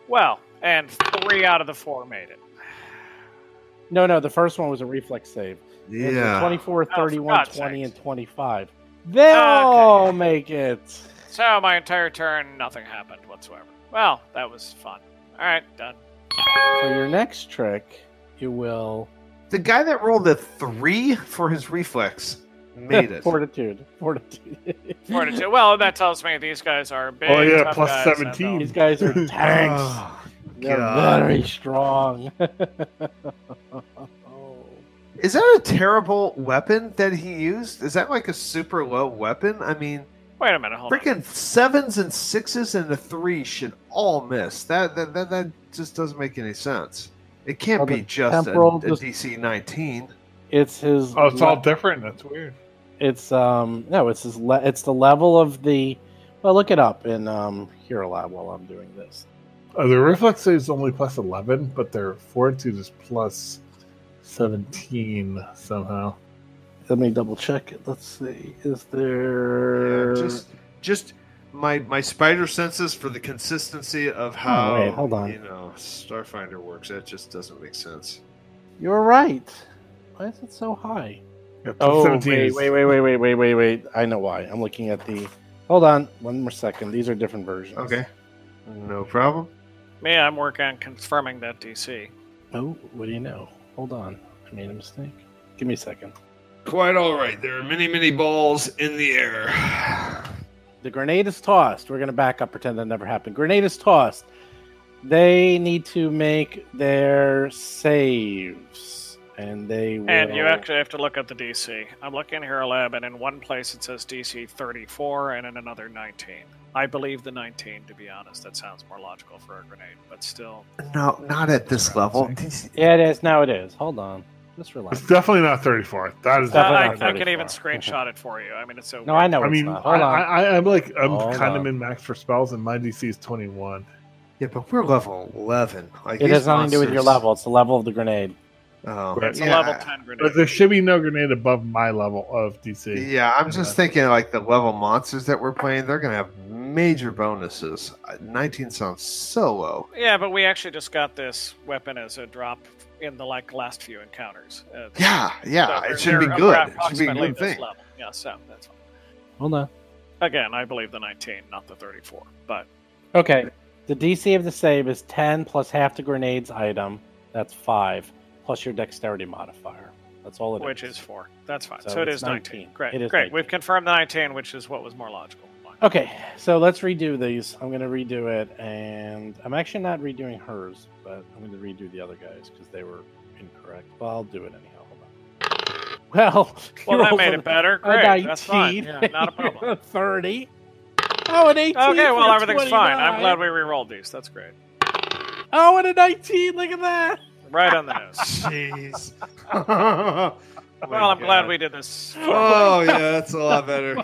Well, and three out of the four made it. No, no, the first one was a reflex save. It was a Yeah. 24, 31, God's 20, sakes. and 25. They'll Okay. make it. So my entire turn, nothing happened whatsoever. Well, that was fun. All right, done. For your next trick, you will The guy that rolled a three for his reflex made it. fortitude. Fortitude. Fortitude. Well, that tells me these guys are big. Oh, yeah, plus guys 17. Um, these guys are tanks. Oh, They're God. very strong. Is that a terrible weapon that he used? Is that like a super low weapon? I mean, Wait a minute, hold on. freaking sevens and sixes and a three should all miss. That that that, that just doesn't make any sense. It can't Well, be just a, a temporal dis- DC 19. it's his. Oh, it's all different. That's weird. It's um no, it's his. Le- it's the level of the. Well, look it up in um Hero Lab while I'm doing this. Uh, the reflex save is only plus 11, but their fortitude is plus 17 somehow. Let me double check it. Let's see. Is Yeah, there? just just my my spider senses for the consistency of how Oh, wait, hold on. you know Starfinder works. That just doesn't make sense. You're right. Why is it so high? Yeah, Oh, 17 wait, wait, wait, wait, wait, wait, wait, wait. I know why. I'm looking at the. Hold on, one more second. These are different versions. Okay, mm. no problem. Me, I'm working on confirming that DC. Oh, what do you know? Hold on. I made a mistake. Give me a second. Quite all right. There are many many balls in the air. The grenade is tossed. We're gonna back up, pretend that never happened. Grenade is tossed. They need to make their saves, and they will. And you actually have to look at the DC. I'm looking here, a lab, and in one place it says DC 34, and in another 19. I believe the 19, to be honest. That sounds more logical for a grenade, but still. No, not at this level. Yeah, it is. Now it is. Hold on. Just relax. It's definitely not 34. That is Uh, Definitely I, not I can even screenshot it for you. I mean, it's so. No, I know. I it's mean, not. I, Hold on. I, I'm like, I'm Hold kind of in max for spells, and my DC is 21. Yeah, but we're level eleven. Like it has nothing to do with your level. It's the level of the grenade. Oh, It's yeah. a level 10 grenade. But there should be no grenade above my level of DC. Yeah, I'm just thinking like the level monsters that we're playing, they're gonna have major bonuses. Uh, 19 sounds so low. Yeah, but we actually just got this weapon as a drop in the like last few encounters. Uh, Yeah, yeah, so it should be good. It should be a good thing. level. Yeah, so that's fine. Hold on. Again, I believe the 19, not the 34. But Okay. The DC of the save is 10 plus half the grenade's item. That's 5. Plus your dexterity modifier. That's all it is. which is four. That's fine. So So, it's 19. 19. Great. It is Great. 19. We've confirmed the 19, which is what was more logical. Okay, so let's redo these. I'm gonna redo it, and I'm actually not redoing hers, but I'm gonna redo the other guys because they were incorrect. Well, I'll do it anyhow. Well, Well, that made it better. Great. That's fine. Yeah, not a problem. Thirty. Oh, an 18. Okay, well, everything's fine. I'm glad we re-rolled these. That's great. Oh, and a 19. Look at that. Right on the nose. Jeez. well, I'm glad we did this. Oh yeah, that's a lot better.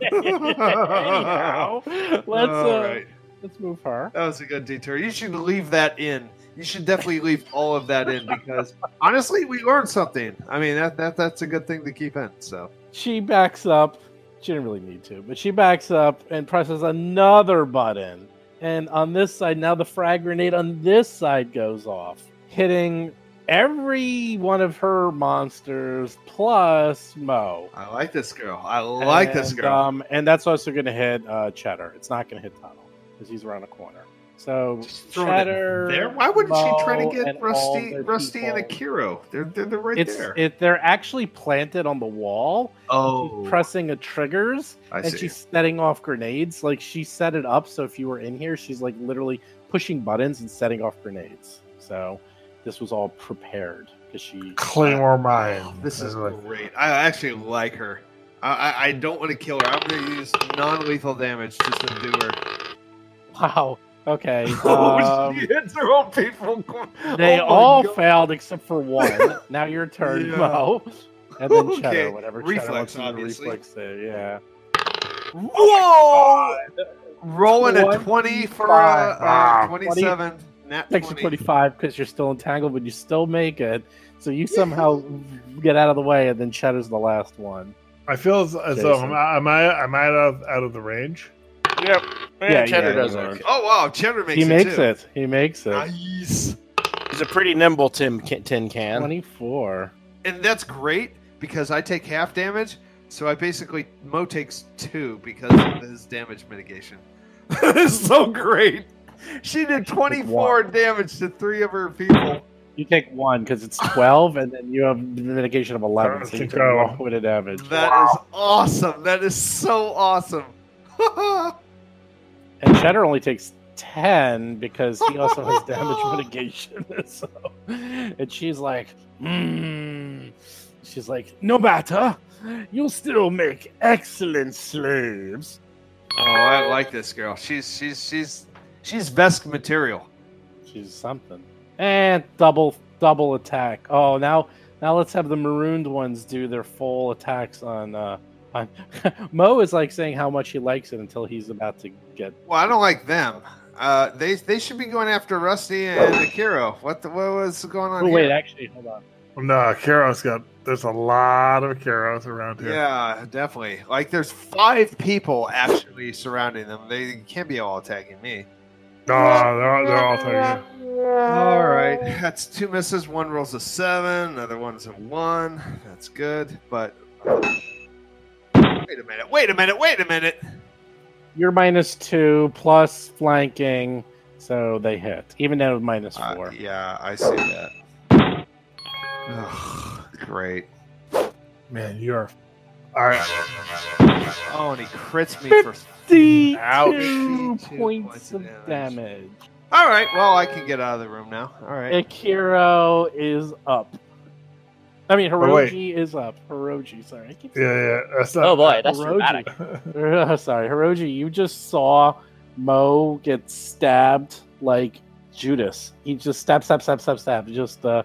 Anyhow, let's All uh, right. let's move her. That was a good detour. You should leave that in. You should definitely leave all of that in because honestly, we learned something. I mean, that, that that's a good thing to keep in. So She backs up. She didn't really need to, but she backs up and presses another button. And on this side, now the frag grenade on this side goes off, hitting every one of her monsters plus Mo. I like this girl. I like this girl. Um, and that's also going to hit uh, Cheddar. It's not going to hit Tuttle because he's around a corner. So Cheddar. there. Why wouldn't she try to get and all Rusty, the Rusty, and people- Akiro? They're they're, they're right It's there. it. They're actually planted on the wall. oh, She's pressing a triggers I and see. she's setting off grenades. Like she set it up so if you were in here, she's like literally pushing buttons and setting off grenades. So this was all prepared because she. Claymore mine. This is like, great. I actually like her. I, I, I don't want to kill her. I'm going to use non-lethal damage to subdue her. Wow. Okay. Oh, um, she hits her own people. they Oh all God. failed except for one. now your turn, Yeah. Mo. And then Okay. Cheddar, whatever. Cheddar Reflex, wants to obviously. Reflex save, yeah. Whoa! Rolling a 20 25. for uh, uh, Wow. 27. Nat Takes you 20. 25 because you're still entangled, but you still make it. So you somehow get out of the way, and then Cheddar's the last one. I feel as, as though Jason. am I am I am I out of out of the range? Yep. Yeah, Yeah, Cheddar yeah, does you it. Oh, wow. Cheddar makes he it makes too. it. He makes it. Nice. He's a pretty nimble tin, can, tin can. 24. And that's great because I take half damage. So I basically, Mo takes two because of his damage mitigation. It's so great. She did 24 damage to three of her people. You take one because it's 12, and then you have the mitigation of 11. Turns So to you take go. one point of damage. That is awesome. That is so awesome. And Cheddar only takes 10 because he also has damage mitigation. so, and she's like, hmm. She's like, no matter. You'll still make excellent slaves. oh, I like this girl. She's she's she's she's Vesk material. She's something. And double double attack. Oh, now now let's have the marooned ones do their full attacks on uh on Mo is like saying how much he likes it until he's about to get Well, I don't like them. Uh, they they should be going after Rusty and Akiro. What the, what was going on Oh wait, here? actually hold on. No, Karos got. There's a lot of Karos around here. Yeah, definitely. Like, there's five people actually surrounding them. They can't be all attacking me. No, they're, all- they're all taking. All right, that's two misses. One rolls a seven. Another one's a one. That's good. But wait a minute. Wait a minute. Wait a minute. You're minus two plus flanking, so they hit. Even though minus Uh, four. yeah, I see that. Ugh, great. Man, you're. All right. Oh, and he crits me for. Fifty-two Ouch. points points of of damage. All right. Well, I can get out of the room now. All right. Akiro is up. I mean, Oh. Hiroji is up. Hiroji, sorry. I keep Yeah, yeah. That's not. Oh boy, that's Hiroji. dramatic. sorry, Hiroji, you just saw Mo get stabbed like Judas. He just stab, stab, stab, stab, stab. Just uh,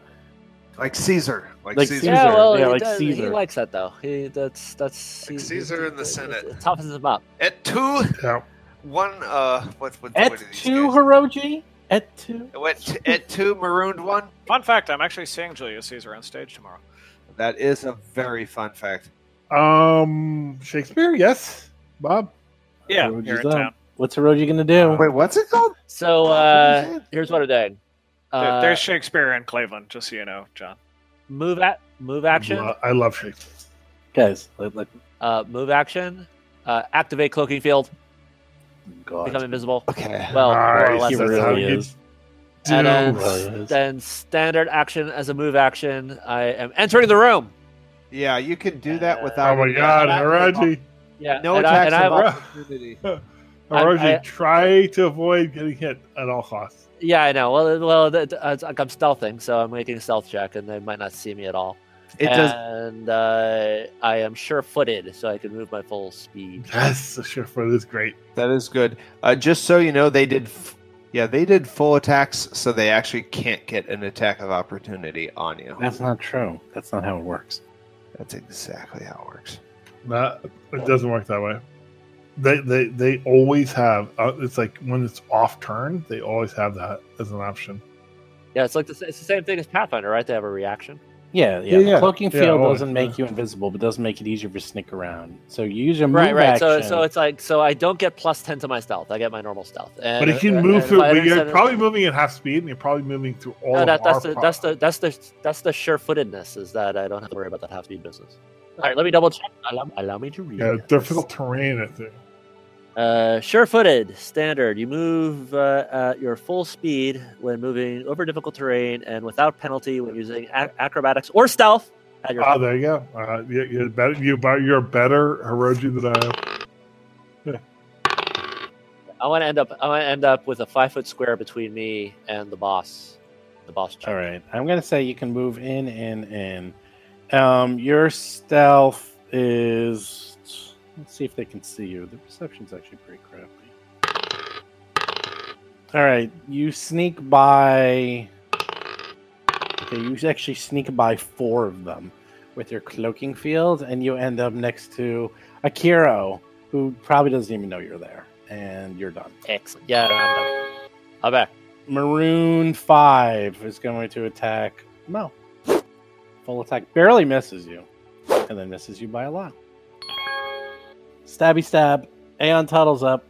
Like Caesar. Like, Like Caesar. Caesar. Yeah, well, Yeah, he, like does, he likes that though. He that's that's Like he- Caesar he- in the it- Senate. It toughens him up. At two, Yeah. one. Uh, what? What? at what are these two guys? Hiroji. At two. What? At two, marooned one. Fun fact: I'm actually seeing Julius Caesar on stage tomorrow. That is a very fun fact. Um, Shakespeare. Yes, Bob. Yeah, Hiroji's here in up. town. What's Hiroji gonna do? Wait, what's it called? So uh, did you say? here's what I'm doing. There- Uh, There's Shakespeare in Cleveland, just so you know, John. move at move action. Lo- I love Shakespeare. Guys, let, let, Uh, move action. Uh, activate cloaking field. God. Become invisible. Okay. Well, more or Nice. less. he that's that's how really is. And then, Really then standard action as a move action. I am entering the room. Yeah, you can do that without. Oh my God, Hiroji. Yeah, No and I- attacks and I opportunity. Hiroji, I- try to avoid getting hit at all costs. Yeah, I know. Well, well, th- th- it's I'm stealthing, so I'm making a stealth check, and they might not see me at all. It does. and uh, I am sure-footed, so I can move my full speed. Yes, the Surefoot is great. That is good. Uh, just so you know, they did. F- yeah, they did full attacks, so they actually can't get an attack of opportunity on you. That's not true. That's not how it works. That's exactly how it works. Not, it doesn't work that way. They they they always have. Uh, it's like when it's off turn, they always have that as an option. Yeah, it's like the, it's the same thing as Pathfinder, right? They have a reaction. Yeah, yeah. Yeah, yeah. Cloaking Yeah, field always, doesn't make you invisible, but does make it easier to sneak around. So you use your move Right, right. So, action. so it's like so I don't get plus ten to my stealth. I get my normal stealth. And, But if you can move and through. But you're probably moving at half speed, and you're probably moving through all. No, of that, that's our the pro- that's the that's the that's the sure-footedness is that I don't have to worry about that half speed business. All right, let me double check. Allow, allow me to read. yeah, difficult terrain. I think. Uh, sure-footed standard. You move uh, at your full speed when moving over difficult terrain and without penalty when using ac- acrobatics or stealth. At your Oh, there you go. Uh, you, you're better. You, you're better Hiroji than I am. I want to end up. I want to end up with a five-foot square between me and the boss. The boss. all right. I'm gonna say you can move in, in, in. Um, your stealth is. Let's see if they can see you. The perception's actually pretty crappy. All right, you sneak by. Okay, you actually sneak by four of them with your cloaking field, and you end up next to Akiro, who probably doesn't even know you're there, and you're done. Excellent. Yeah, I'm done. I'm back. Maroon 5 is going to attack Mo. Full attack. Barely misses you. And then misses you by a lot. Stabby stab. Aeon Tuttle's up.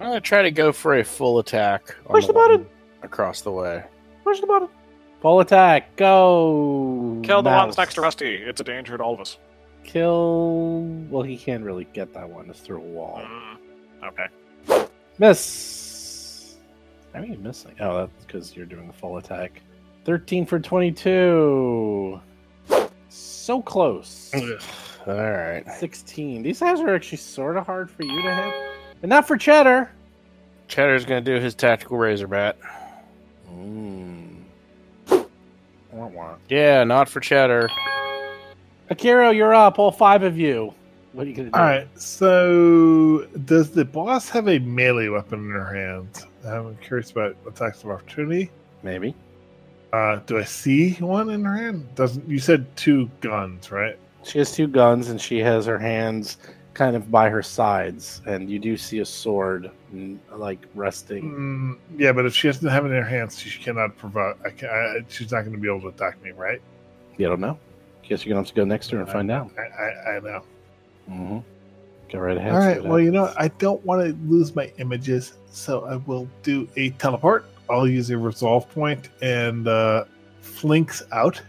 I'm gonna try to go for a full attack. Push the one button. across the way. Push the button. Full attack. Go. Kill the Mouse. ones next to Rusty. It's a danger to all of us. Kill. Well, he can't really get that one. It's through a wall. Mm, okay. Miss. I mean, missing. Oh, that's because you're doing a full attack. 13 for 22. So close. All right. 16. These guys are actually sort of hard for you to hit. And not for Cheddar. Cheddar's gonna do his tactical razor bat. Mm. Wah, wah. Yeah, not for Cheddar. Akiro, you're up. All five of you. What are you going to do? All right. So, does the boss have a melee weapon in her hand? I'm curious about attacks of opportunity. Maybe. Uh, do I see one in her hand? Doesn't you said two guns, right? She has two guns and she has her hands kind of by her sides. And you do see a sword, mm, like, resting. Mm, yeah, but if she doesn't have it in her hands, she cannot provoke. I can, I, she's not going to be able to attack me, right? You don't know. Guess you're going to have to go next to her and find out. I, I, I know. Mm-hmm. Go right ahead. All right. see right. Well, you know. I don't want to lose my images, so I will do a teleport. I'll use a resolve point and uh, flinks out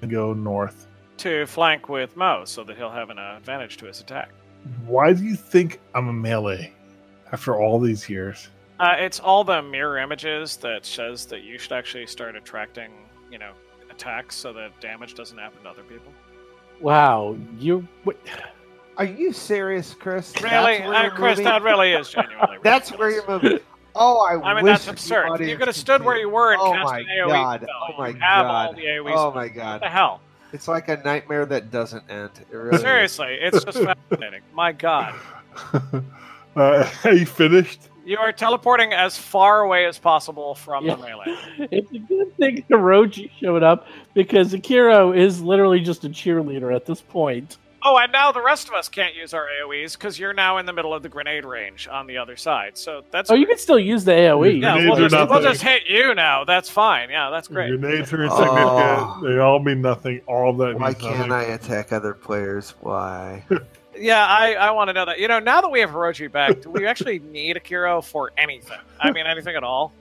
and go north. To flank with Mo so that he'll have an advantage to his attack. Why do you think I'm a melee after all these years? Uh, it's all the mirror images that says that you should actually start attracting, you know, attacks so that damage doesn't happen to other people. Wow. You. What? Are you serious, Chris? Really, uh, Chris, moving? that really is genuinely. That's where you're moving. Oh, I, I mean, wish that's absurd. You could have stood where you were and Oh cast my an AoE God. spell. Oh my you have all God. Oh spells. my What God. the hell? It's like a nightmare that doesn't end. It really is. Seriously, it's just fascinating. My God. uh, are you finished? You are teleporting as far away as possible from Yeah. the melee. It's a good thing Hiroji showed up because Akiro is literally just a cheerleader at this point. Oh, and now the rest of us can't use our AoEs because you're now in the middle of the grenade range on the other side. So that's Oh, you can still use the AoE. yeah. We'll just, we'll just hit you now. That's fine. Yeah, that's great. Grenades are insignificant. Oh. They all mean nothing. All of that Why means can't nothing. I attack other players? Why? Yeah, I, I want to know that. You know, now that we have Hiroji back, do we actually need a Akiro for anything? I mean, anything at all?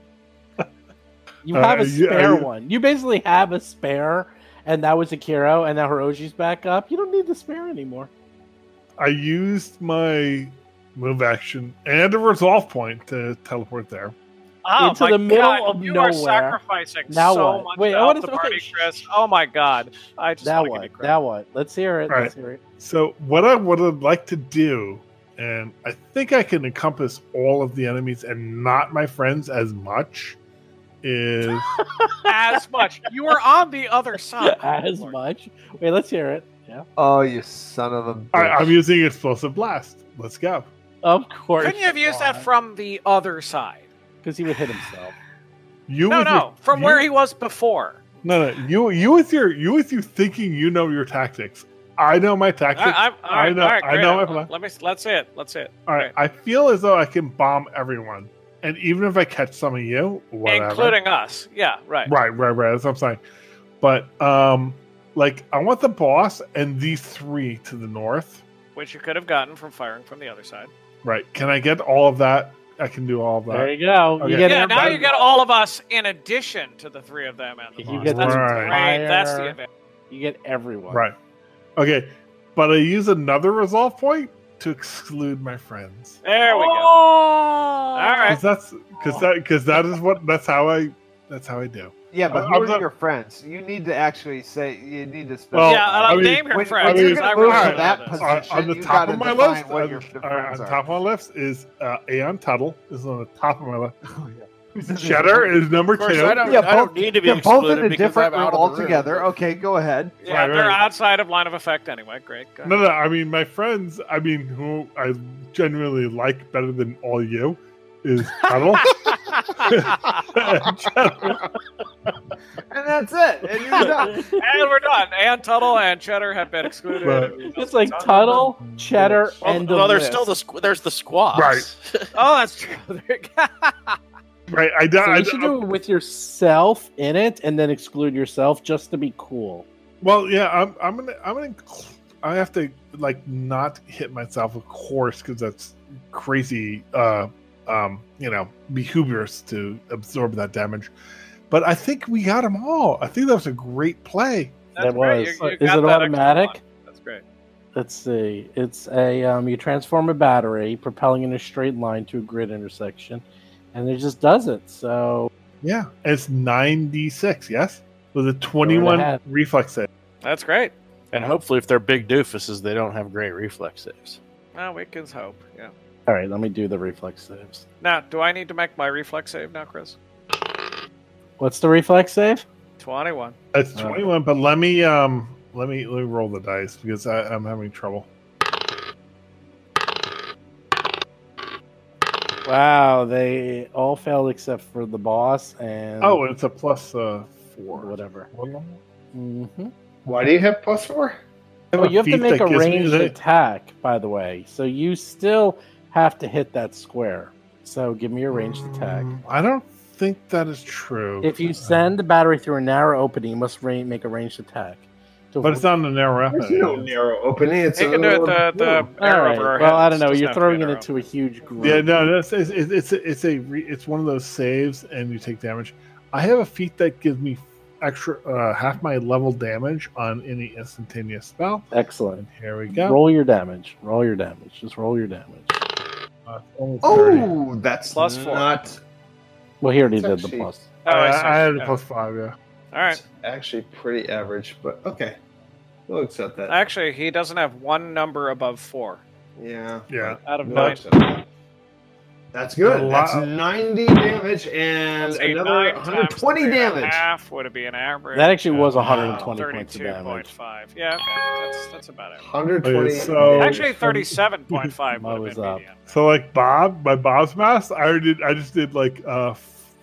You Uh, have a you- spare you- one. You basically have a spare, and that was Akiro, and now Hiroji's back up. You don't need the spare anymore. I used my move action and a resolve point to teleport there. Oh Into my the middle God, of you nowhere. are sacrificing Now so what? much Wait, I about wanna- the party, sh- Chris. Oh my God! I just Now want to give what? Now what? Let's hear it. All Let's hear it. So what I would like to do and I think I can encompass all of the enemies and not my friends as much. Is as much. You were on the other side. as much. Wait, let's hear it. Yeah. Oh, you son of a bitch. I, I'm using explosive blast. Let's go. Of course. Couldn't you have used that from the other side? Because he would hit himself. You No, no, your- from you- where he was before. No, no, you you with your you with you thinking you know your tactics. I know my tactics. I, I'm, all I know- all right, I know my plan. Let me. Let's see it. Let's see it. All right, I feel as though I can bomb everyone, and even if I catch some of you, whatever. including us. Yeah, right. right, right, right. That's what I'm saying. But um, like I want the boss and these three to the north. Which you could have gotten from firing from the other side. Right? Can I get all of that? I can do all of that. There you go. Okay. You get yeah, now you get all of us in addition to the three of them and the You boss. get That's the great. That's the advantage. You get everyone. Right. Okay, but I use another resolve point to exclude my friends. There we go. Oh! All right. Because that's because that because that is what that's how I that's how I do. Yeah, but I'm who are not- your friends? You need to actually say. You need to. Specify. Well, yeah, and I'll I mean, name your when- friends. when you're gonna I move really to know that this. position, on, on the you top gotta of my define list, what on, your all right, friends on are. top of my list is uh, Aeon Tuttle is on the top of my list. Oh, yeah. Who's in the- Cheddar is number Of course, two. I don't, Yeah, I don't need to be They're both in a because different I'm room out of altogether. room. Okay, go ahead. Yeah, Right, they're right. outside of line of effect anyway. Great. Go No, ahead. no. I mean, my friends. I mean, who I genuinely like better than all you is Tuttle. and And that's it. And you're done. and we're done. And Tuttle and Cheddar have been excluded. But- It's like Tuttle, Cheddar, Well, and well, the there's list. still the squ- there's the squaws. Right. Oh, that's true. There you go. Right. I, don't. So I, you should do it with yourself in it, and then exclude yourself just to be cool. Well, yeah. I'm. I'm gonna. I'm gonna. I have to like not hit myself, of course, because that's crazy. Uh, um, you know, behaviors to absorb that damage. But I think we got them all. I think that was a great play. That's That was. You- you Is it automatic? That's great. Let's see. It's a um, you transform a battery, propelling in a straight line to a grid intersection, and it just doesn't. So Yeah, it's nine d six. Yes, with a twenty-one reflex save. That's great. And hopefully, if they're big doofuses, they don't have great reflex saves. Well, we can hope. Yeah. all right, let me do the reflex saves. Now, do I need to make my reflex save now, Chris? What's the reflex save? Twenty-one. It's Uh, twenty-one. But let me um, let me let me roll the dice because I, I'm having trouble. Wow, they all failed except for the boss and Oh, it's a plus uh, four. whatever. Mm-hmm. hmm Why do you have plus four? Oh, you have to make a ranged attack, by the way. So you still have to hit that square. So give me a ranged attack. Mm, I don't think that is true. If you send the battery through a narrow opening, you must ra- make a ranged attack. To but it's not in the narrow There's no narrow opening. It's You a can do it the, the All arrow right. over our Well, I don't know. You're have to be throwing it arrow. into a huge group. Yeah, no, that's it's, it's, it's a it's a re, it's one of those saves, and you take damage. I have a feat that gives me extra uh, half my level damage on any instantaneous spell. Excellent. And here we go. Roll your damage. Roll your damage. Just roll your damage. Uh, only 30. Oh, that's Plus four. not. Well, he already It's did the plus. Oh, I, I. I had a Yeah. plus five. Yeah. All right. It's actually pretty average, but okay. We'll accept that. Actually, he doesn't have one number above four yeah. Yeah. out of We'll nine. that. That's good. That's 90 damage and another 120 three and a damage. Half would it be an average. That actually was of 120 points of damage. five. Yeah, okay. that's that's about it. 120. Okay, so- Actually, thirty-seven point five Mo would have is been up. median. So like Bob, my Bob's mask, I already did. I just did like uh,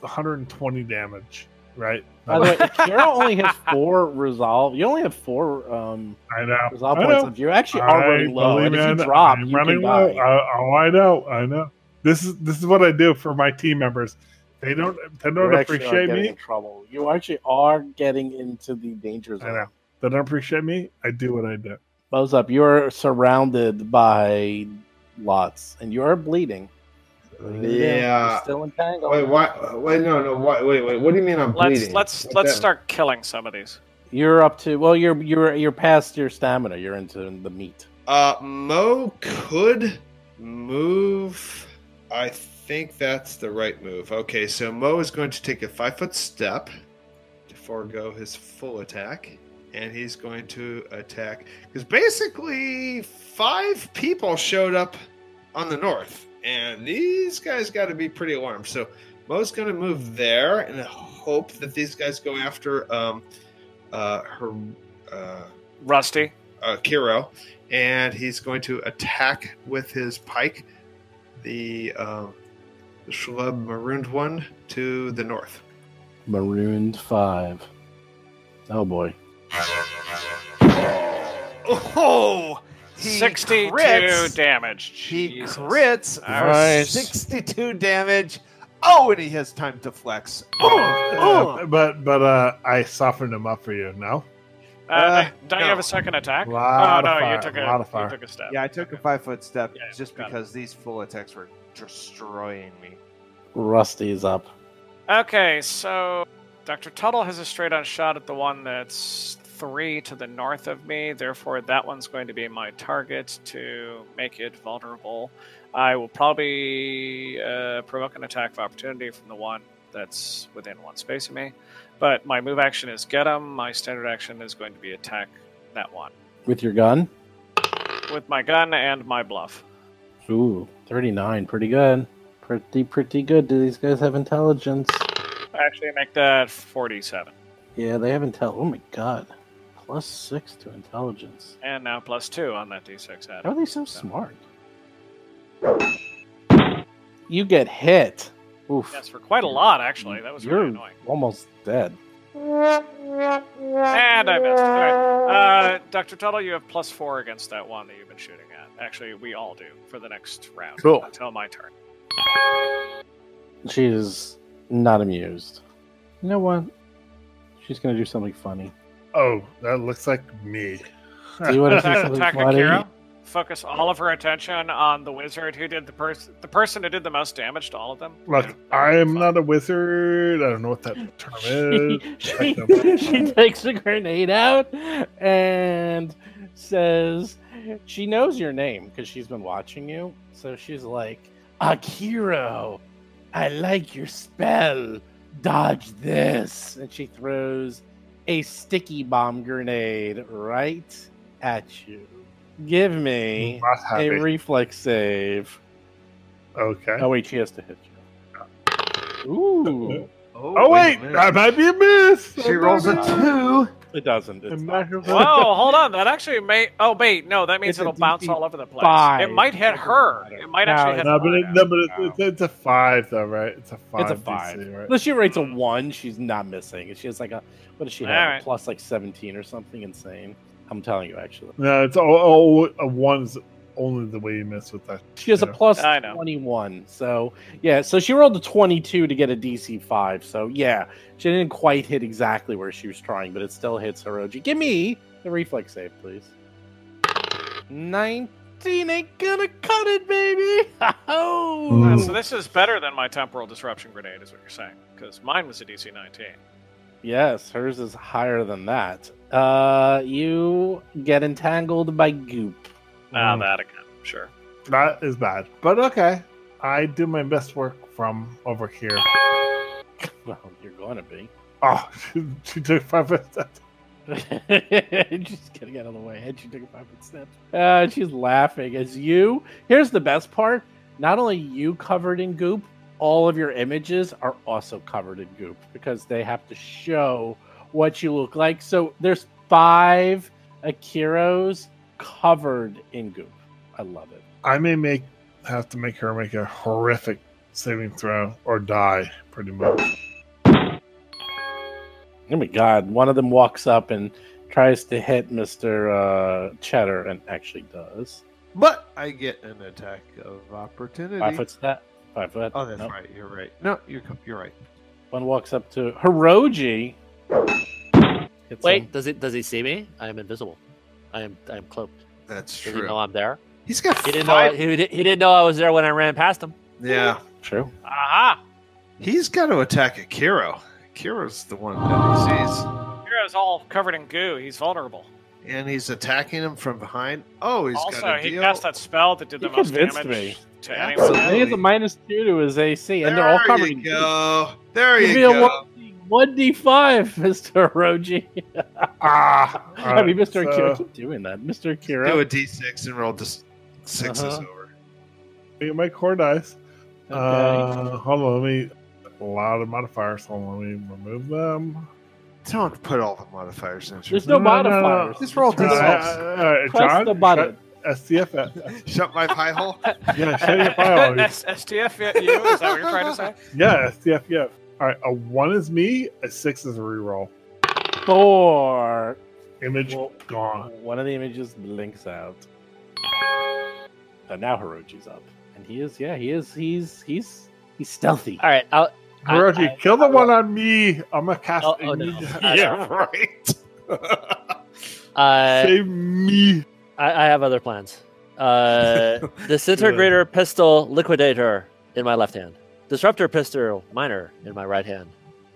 120 damage. Right. By the way, Kira only has four resolve. You only have four um, I know. resolve I points. know. left. You actually are I running low, and if you drop, I'm you running can low. die. I, oh, I know, I know. This is this is what I do for my team members. They don't they don't are appreciate me. in trouble. You actually are getting into the danger I know. They don't appreciate me. I do what I do. Bows up. You are surrounded by lots, and you are bleeding. Yeah. Still entangled. Wait, why? Wait, no, no. Wait, wait, wait. What do you mean I'm Let's bleeding? let's What let's the- start killing some of these. You're up to well. You're you're you're past your stamina. You're into the meat. Uh, Mo could move. I think that's the right move. Okay, so Mo is going to take a five foot step to forego his full attack, and he's going to attack because basically five people showed up on the north, and these guys got to be pretty alarmed. So Mo's going to move there and hope that these guys go after um, uh, her uh, Rusty. uh, Kiro, and he's going to attack with his pike the um, the schlub marooned one to the north. Marooned five. Oh boy. Oh, he 62 crits. damage. He Jesus. crits for Nice. 62 damage. Oh, and he has time to flex. Oh, Uh, but but uh, I softened him up for you. No. Uh, Uh, don't you have a second attack? Lot oh, of no, fire, you took a, lot of fire. you took a step. Yeah, I took a five foot step Yeah, just got it. because these full attacks were destroying me. Rusty's up. Okay, so Dr. Tuttle has a straight on shot at the one that's three to the north of me. Therefore, that one's going to be my target to make it vulnerable. I will probably uh, provoke an attack of opportunity from the one that's within one space of me. But my move action is get him. My standard action is going to be attack that one With your gun? with my gun and my bluff. Ooh, 39. Pretty good. Pretty, pretty good. Do these guys have intelligence? Actually, make that 47. Yeah, they have intel. Oh my god. Plus six to intelligence. And now plus two on that d6 add. How are they so smart? You get hit. Oof. Yes, for quite a lot, actually. That was You're really annoying. almost dead. And I missed. All right. Uh, Dr. Tuttle, you have plus four against that one that you've been shooting at. Actually, we all do for the next round. Cool. Until my turn. She is not amused. You know what? She's gonna do something funny. Oh, that looks like me. Do you want to do Attack, something attack funny? Akiro. Focus all of her attention on the wizard who did the person, the person who did the most damage to all of them. Look, I am not a wizard. I don't know what that term is. she, she, she takes a grenade out and says she knows your name because she's been watching you. So she's like, Akiro, I like your spell. Dodge this. And she throws a sticky bomb grenade right at you. Give me a happy. reflex save. Okay. Oh, wait, she has to hit you. Ooh. Oh wait, that might be a miss. She rolls a oh, two. It doesn't. It's not. Whoa, hold on. That actually may. Oh wait, no, that means It's it'll bounce all over the place. five. It might hit her. It might No, actually hit No, her. but it, no, but it, it's, it's a five though, right? It's a five. It's a DC, five. right? Unless she rates a one, she's not missing. She has like a what does she have? Alright. A plus like seventeen or something insane. I'm telling you, actually, No, it's all, all a one's only the way you miss with that. she has a plus I know. twenty-one. So yeah, so she rolled a twenty-two to get a DC five. So yeah, she didn't quite hit exactly where she was trying, but it still hits Hiroji. Give me the reflex save, please. Nineteen ain't gonna cut it, baby. Oh. So this is better than my temporal disruption grenade, is what you're saying? Because mine was a DC 19. Yes, hers is higher than that. Uh, you get entangled by goop. Ah, Mm. that again. Sure. That is bad, but okay. I do my best work from over here. Well, you're going to be. Oh, she, she took five steps. she's getting out of the way. And she took a five foot step. Uh, she's laughing as you. Here's the best part: not only you covered in goop, all of your images are also covered in goop because they have to show what you look like. So there's five Akiros covered in goop. I love it. I may make have to make her make a horrific saving throw or die, pretty much. Oh my god! One of them walks up and tries to hit Mister uh, Cheddar, and actually does. But I get an attack of opportunity. Five foot step. Five foot. Oh, that's Nope. right. You're right. No, you're you're right. One walks up to Hiroji. Wait, him. does it? Does he see me? I am invisible. I am. I am cloaked. That's Does he true. know I'm there? He's got He didn't know. five. He, he didn't know I was there when I ran past him. Yeah, True. Aha! He's got to attack Akiro. Akiro's the one that he sees. Hero's all covered in goo. He's vulnerable. And he's attacking him from behind. Oh, he's also, got a he deal. cast that spell that did the He most damage me. to Yeah, anyone. so- He has a minus two to his AC, and they're all covered. There covered you in go. There Give you me a go. One d five, Mister Hiroji. Ah, I mean, Mister so- Akiro, keep doing that, Mister Akiro. Do a d6 and roll just sixes Uh-huh. over. Get my core dice. Okay. Uh, hold on, let me. A lot of modifiers. Hold on, let me remove them. Don't put all the modifiers in. There's no modifiers. Just roll Uh, d6. uh, Press John, the button. shut STF. Shut my pie hole. Yeah, shut your file. S- STF, you? Is that what you're trying to say? Yeah, STF. Yeah. All right. A one is me. A six is a reroll. Four. Image Well, gone. One of the images blinks out. So now Hiroji's up, and he is. Yeah, he is. He's he's he's stealthy. All right. I'll, I- I- kill the I one will- on me. I'm gonna cast. Oh, oh, no. yeah, right. uh, Save me. I, I have other plans. Uh, disintegrator pistol liquidator in my left hand. Disruptor pistol miner in my right hand.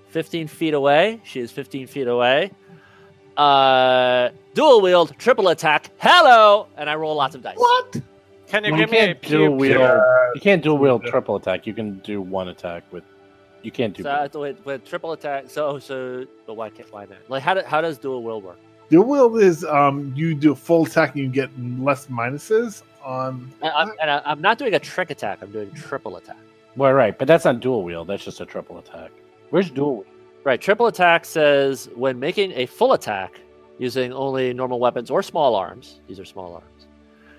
15 feet away. She is 15 feet away. Uh, dual wield, triple attack. Hello! And I roll lots of dice. What? Can you Well, you give me a dual cube? wield. You can't dual wield triple attack. You can do one attack with. You can't do. So, I have with triple attack. So, so, but why can't why not? Like, how, do, how does dual wield work? Dual wield is um you do a full attack and you get less minuses on. I, I'm, and I, I'm not doing a trick attack. I'm doing triple attack. Well, right, but that's not dual wield. That's just a triple attack. Where's dual wield? Right. Triple attack says when making a full attack using only normal weapons or small arms, these are small arms,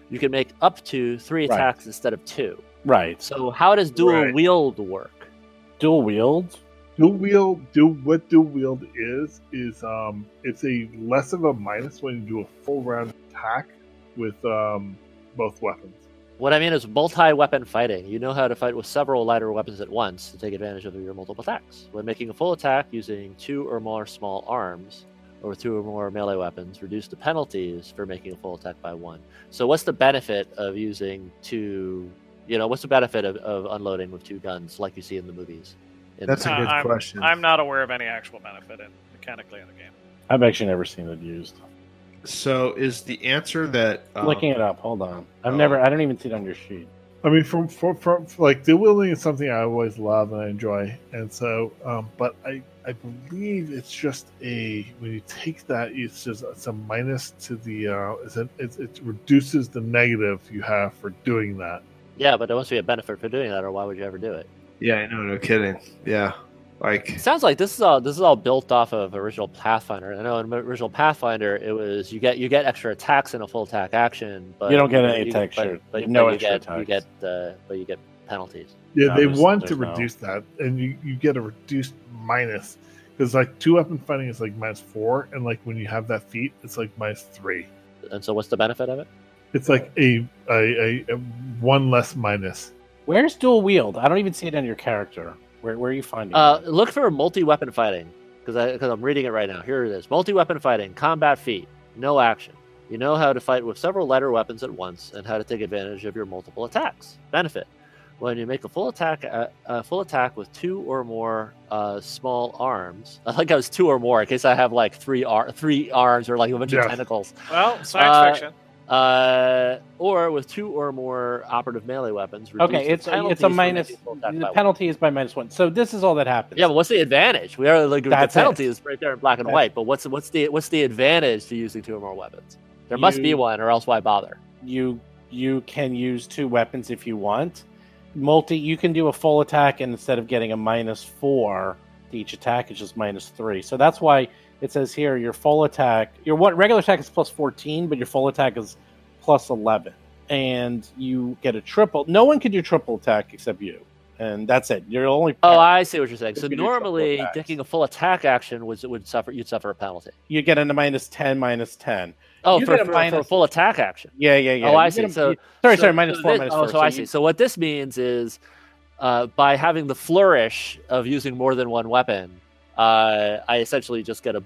you can make up to three Right. attacks instead of two. Right. So how does dual Right. wield work? Dual wield. Dual wield, do what dual wield is is um it's a less of a minus when you do a full round attack with um both weapons. What I mean is multi-weapon fighting. You know how to fight with several lighter weapons at once to take advantage of your multiple attacks. When making a full attack using two or more small arms or two or more melee weapons, reduce the penalties for making a full attack by one. So what's the benefit of using two? You know, what's the benefit of, of unloading with two guns like you see in the movies? In That's the- a good uh, I'm, question. I'm not aware of any actual benefit in mechanically in the game. I've actually never seen it used. So is the answer that um, Looking it up. Hold on. I've oh. never. I don't even see it on your sheet. I mean, from from, from like dual wielding is something I always love and I enjoy, and so, um, but I I believe it's just a when you take that, it's just it's a minus to the uh, it's a, it, it reduces the negative you have for doing that. yeah, but there must be a benefit for doing that, or why would you ever do it? Yeah, I know. No kidding. Yeah, like It sounds like this is all this is all built off of original Pathfinder. I know in original Pathfinder it was you get you get extra attacks in a full attack action, but You don't get any you- attacks, But, but, You no but you extra get you get uh, but you get penalties. Yeah, No, they want to there's no- reduce that, and you you get a reduced minus because like two weapon fighting is like minus four, and like when you have that feat, it's like minus three. And so what's the benefit of it? It's like a a, a, a one less minus. Where's dual wield? I don't even see it on your character. Where Where are you finding Uh, it? look for multi-weapon fighting because I because I'm reading it right now. Here it is: multi-weapon fighting, combat feat, no action. You know how to fight with several lighter weapons at once and how to take advantage of your multiple attacks. Benefit: when you make a full attack, uh, a full attack with two or more uh, small arms. I think I was two or more in case I have like three ar- three arms or like a bunch Yeah. of tentacles. Well, science Uh, fiction. Uh, or with two or more operative melee weapons. Okay, it's a, it's a minus. making a full attack The penalty is by minus one. So this is all that happens. Yeah, but what's the advantage? We are like the That's it. penalty is right there in black and That's- white. But what's what's the what's the advantage to using two or more weapons? There must be one, or else why bother? you you can use two weapons if you want. Multi, you can do a full attack, and instead of getting a minus four to each attack, it's just minus three. So that's why it says here your full attack, your what regular attack is plus fourteen, but your full attack is plus eleven, and you get a triple. No one can do triple attack except you, and that's it. You're only Oh, I see what you're saying. So normally, taking a full attack action would would suffer. You'd suffer a penalty. you get a minus ten, minus ten. Oh, You for, get a for, for a full attack action. Yeah, yeah, yeah. Oh, I You see. a- So sorry, so- sorry, minus so four, this- minus oh, four. so I you- see. So what this means is, uh, by having the flourish of using more than one weapon, uh, I essentially just get a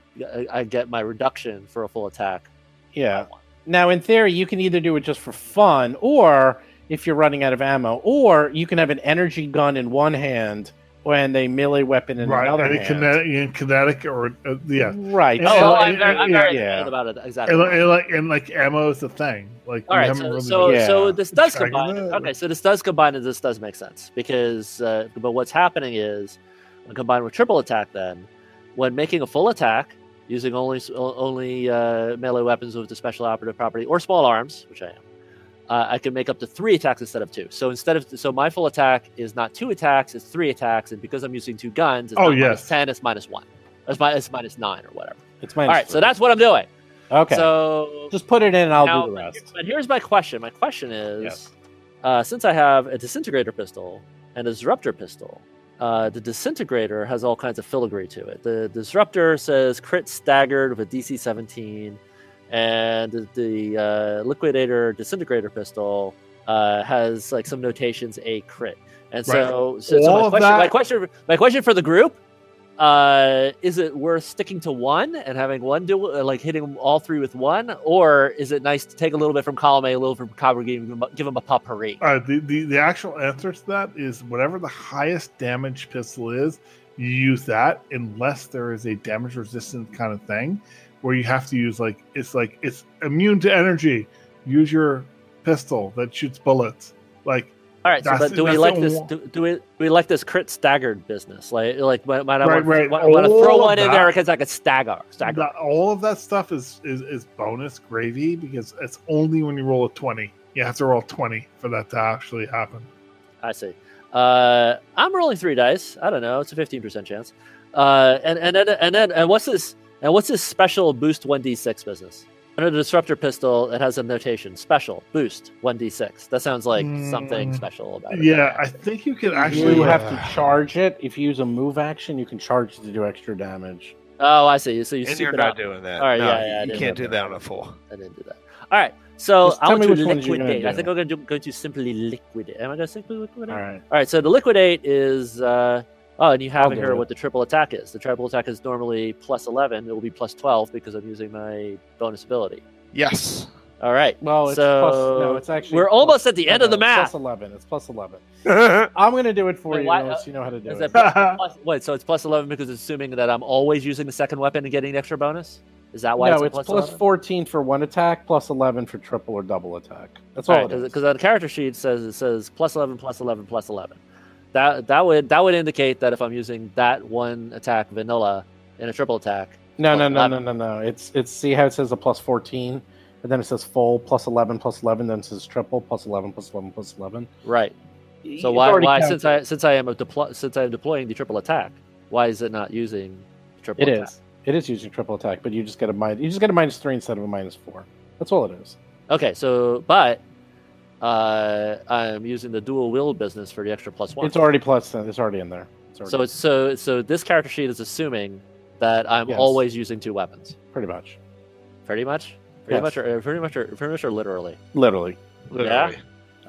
I get my reduction for a full attack. Yeah. Now, in theory, you can either do it just for fun, or if you're running out of ammo, or you can have an energy gun in one hand and a melee weapon in right, another and hand. kinetic, and kinetic, or uh, yeah, Right. And- Oh, and well, like- I'm very, I'm very yeah. about it. Exactly. and, and like and like ammo is the thing. Like All we right, haven't so really so, Yeah. so this does Tracking combine. that. Okay, so this does combine, and this does make sense because, uh, but what's happening is, when combined with triple attack, then when making a full attack using only only uh, melee weapons with the special operative property or small arms, which I am, uh, I can make up to three attacks instead of two. So instead of so my full attack is not two attacks, it's three attacks, and because I'm using two guns, it's Oh, not yes. ten, it's minus one. It's minus, it's minus nine or whatever. It's minus All right, so that's what I'm doing. okay. So just put it in, and I'll now, do the rest. But here's my question. My question is, Yes. uh, since I have a disintegrator pistol and a disruptor pistol, uh, the disintegrator has all kinds of filigree to it. The disruptor says crit staggered with DC 17, and the, the uh, liquidator disintegrator pistol uh, has like some notations a crit. And so, so, so my, question, that- my question, my question for the group uh, is it worth sticking to one and having one do uh, like hitting all three with one, or is it nice to take a little bit from column A, a little from column B, give them, a- give them a potpourri? Right, the, the, the actual answer to that is whatever the highest damage pistol is, you use that unless there is a damage resistant kind of thing where you have to use like it's like it's immune to energy. Use your pistol that shoots bullets. Like All right, so but do we like this? Do, do we do we like this crit staggered business? Like like might, might I want, right. want, want to throw one in there because I could stagger stagger? that, all of that stuff is, is is bonus gravy because it's only when you roll a twenty. You have to roll twenty for that to actually happen. I see. Uh, I'm rolling three dice. I don't know. It's a fifteen percent chance. Uh, and and then and then and what's this? And what's this special boost one d six business? Under the disruptor pistol, it has a notation: special boost one d six. That sounds like something Mm, special about it. Yeah, I think you can actually you uh, have to charge it. If you use a move action, you can charge it to do extra damage. Oh, I see. So you and you're not up. doing that. All right, No, yeah, yeah, you can't do do that on a full. I didn't do that. All right. So I want to which ones you're gonna liquidate. I think I'm going to going to simply liquidate. Am I going to simply liquidate? All right. All right, so the liquidate is uh, oh, and you have I'll in do here it. what the triple attack is. The triple attack is normally plus eleven. It will be plus twelve because I'm using my bonus ability. Yes. All right. Well, it's so plus. No, it's actually. we're plus- almost at the no, end of the no, math. Plus eleven. It's plus eleven. I'm gonna do it for Wait, you why- unless uh, you know how to do Is it. plus, plus- wait, so it's plus eleven because it's assuming that I'm always using the second weapon and getting the extra bonus. Is that why no, it's, it's plus plus fourteen for one attack, plus eleven for triple or double attack. That's all, it is. because the character sheet says it says plus eleven, plus eleven, plus eleven. That that would that would indicate that if I'm using that one attack vanilla in a triple attack, No, no, plus no, no, 11. no, no. It's it's see how it says a plus fourteen, and then it says full plus eleven plus eleven, then it says triple plus eleven plus eleven plus eleven. right? So It's why why counted. since I since I am a deploy since I am deploying the triple attack, why is it not using triple It attack? is. It is using triple attack, but you just get a minus. You just get a minus three instead of a minus four. That's all it is. Okay, so but uh, I'm using the dual wield business for the extra plus one. It's already plus. It's already in there. It's already so it's so so this character sheet is assuming that I'm Yes. always using two weapons. pretty much, Pretty much, pretty Yes. much, or pretty much, or pretty much, or literally. literally. Literally.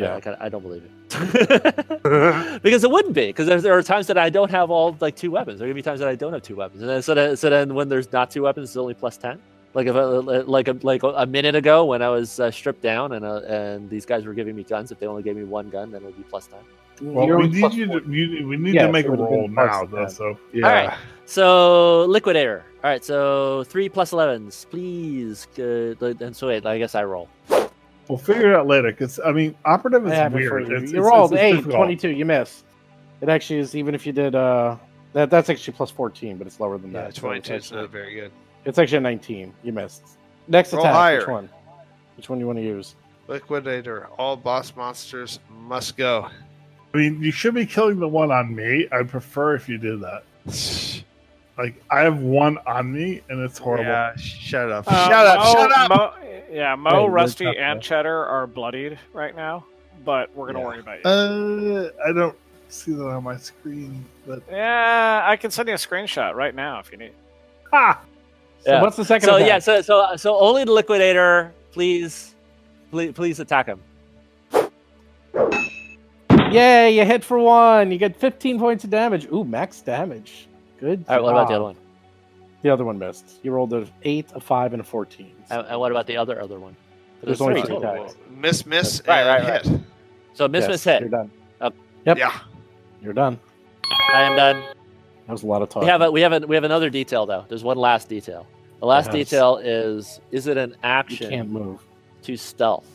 Yeah. I, I, I don't believe it because it wouldn't be because there, there are times that I don't have all like two weapons. There are gonna be times that I don't have two weapons, and then so then, so then when there's not two weapons, it's only plus ten. Like if I, like a, like a minute ago when I was uh, stripped down and uh, and these guys were giving me guns. If they only gave me one gun, then it would be plus ten. Well, You're we need plus you to, you, we need Yeah, to make so a it would've been roll now, though. 10. So Yeah. All right. So liquidator. All right. So three plus elevens, please. Good. And so wait, I guess I roll. we'll figure it out later. Because I mean, operative is have weird. you. It's, you it's- rolled it's eight, 22. You miss. It actually is even if you did. uh that That's actually plus fourteen, but it's lower than Yeah, that. so 22 it's is not very good. It's actually a nineteen. You missed. Next Roll attack. Which one? Which one you want to use? Liquidator. All boss monsters must go. I mean, you should be killing the one on me. I'd prefer if you did that. Like, I have one on me, and it's horrible. Yeah, shut up. Uh, shut up. Mo- shut up. Mo, yeah, Mo, Hey, Rusty, and. Cheddar are bloodied right now, but we're gonna Yeah. worry about you. Uh, I don't see that on my screen, but yeah, I can send you a screenshot right now if you need. ah, So Yeah. what's the second? So attack? yeah. So so so only the liquidator. Please, please, please attack him. Yay! You hit for one. You get fifteen points of damage. Ooh, max damage. Good. All right. What about the other one? The other one missed. You rolled an eight, a five, and a fourteen. And, and what about the other other one? There's There's only three three total. attacks. Miss, miss, Right, and right, right. hit. So miss, Yes, miss, hit. You're done. Yep. Yeah. You're done. I am done. That was a lot of talk. We have a, we have a, we have another detail though. There's one last detail. The last Yes. detail is is it an action? you action can't move. to stealth,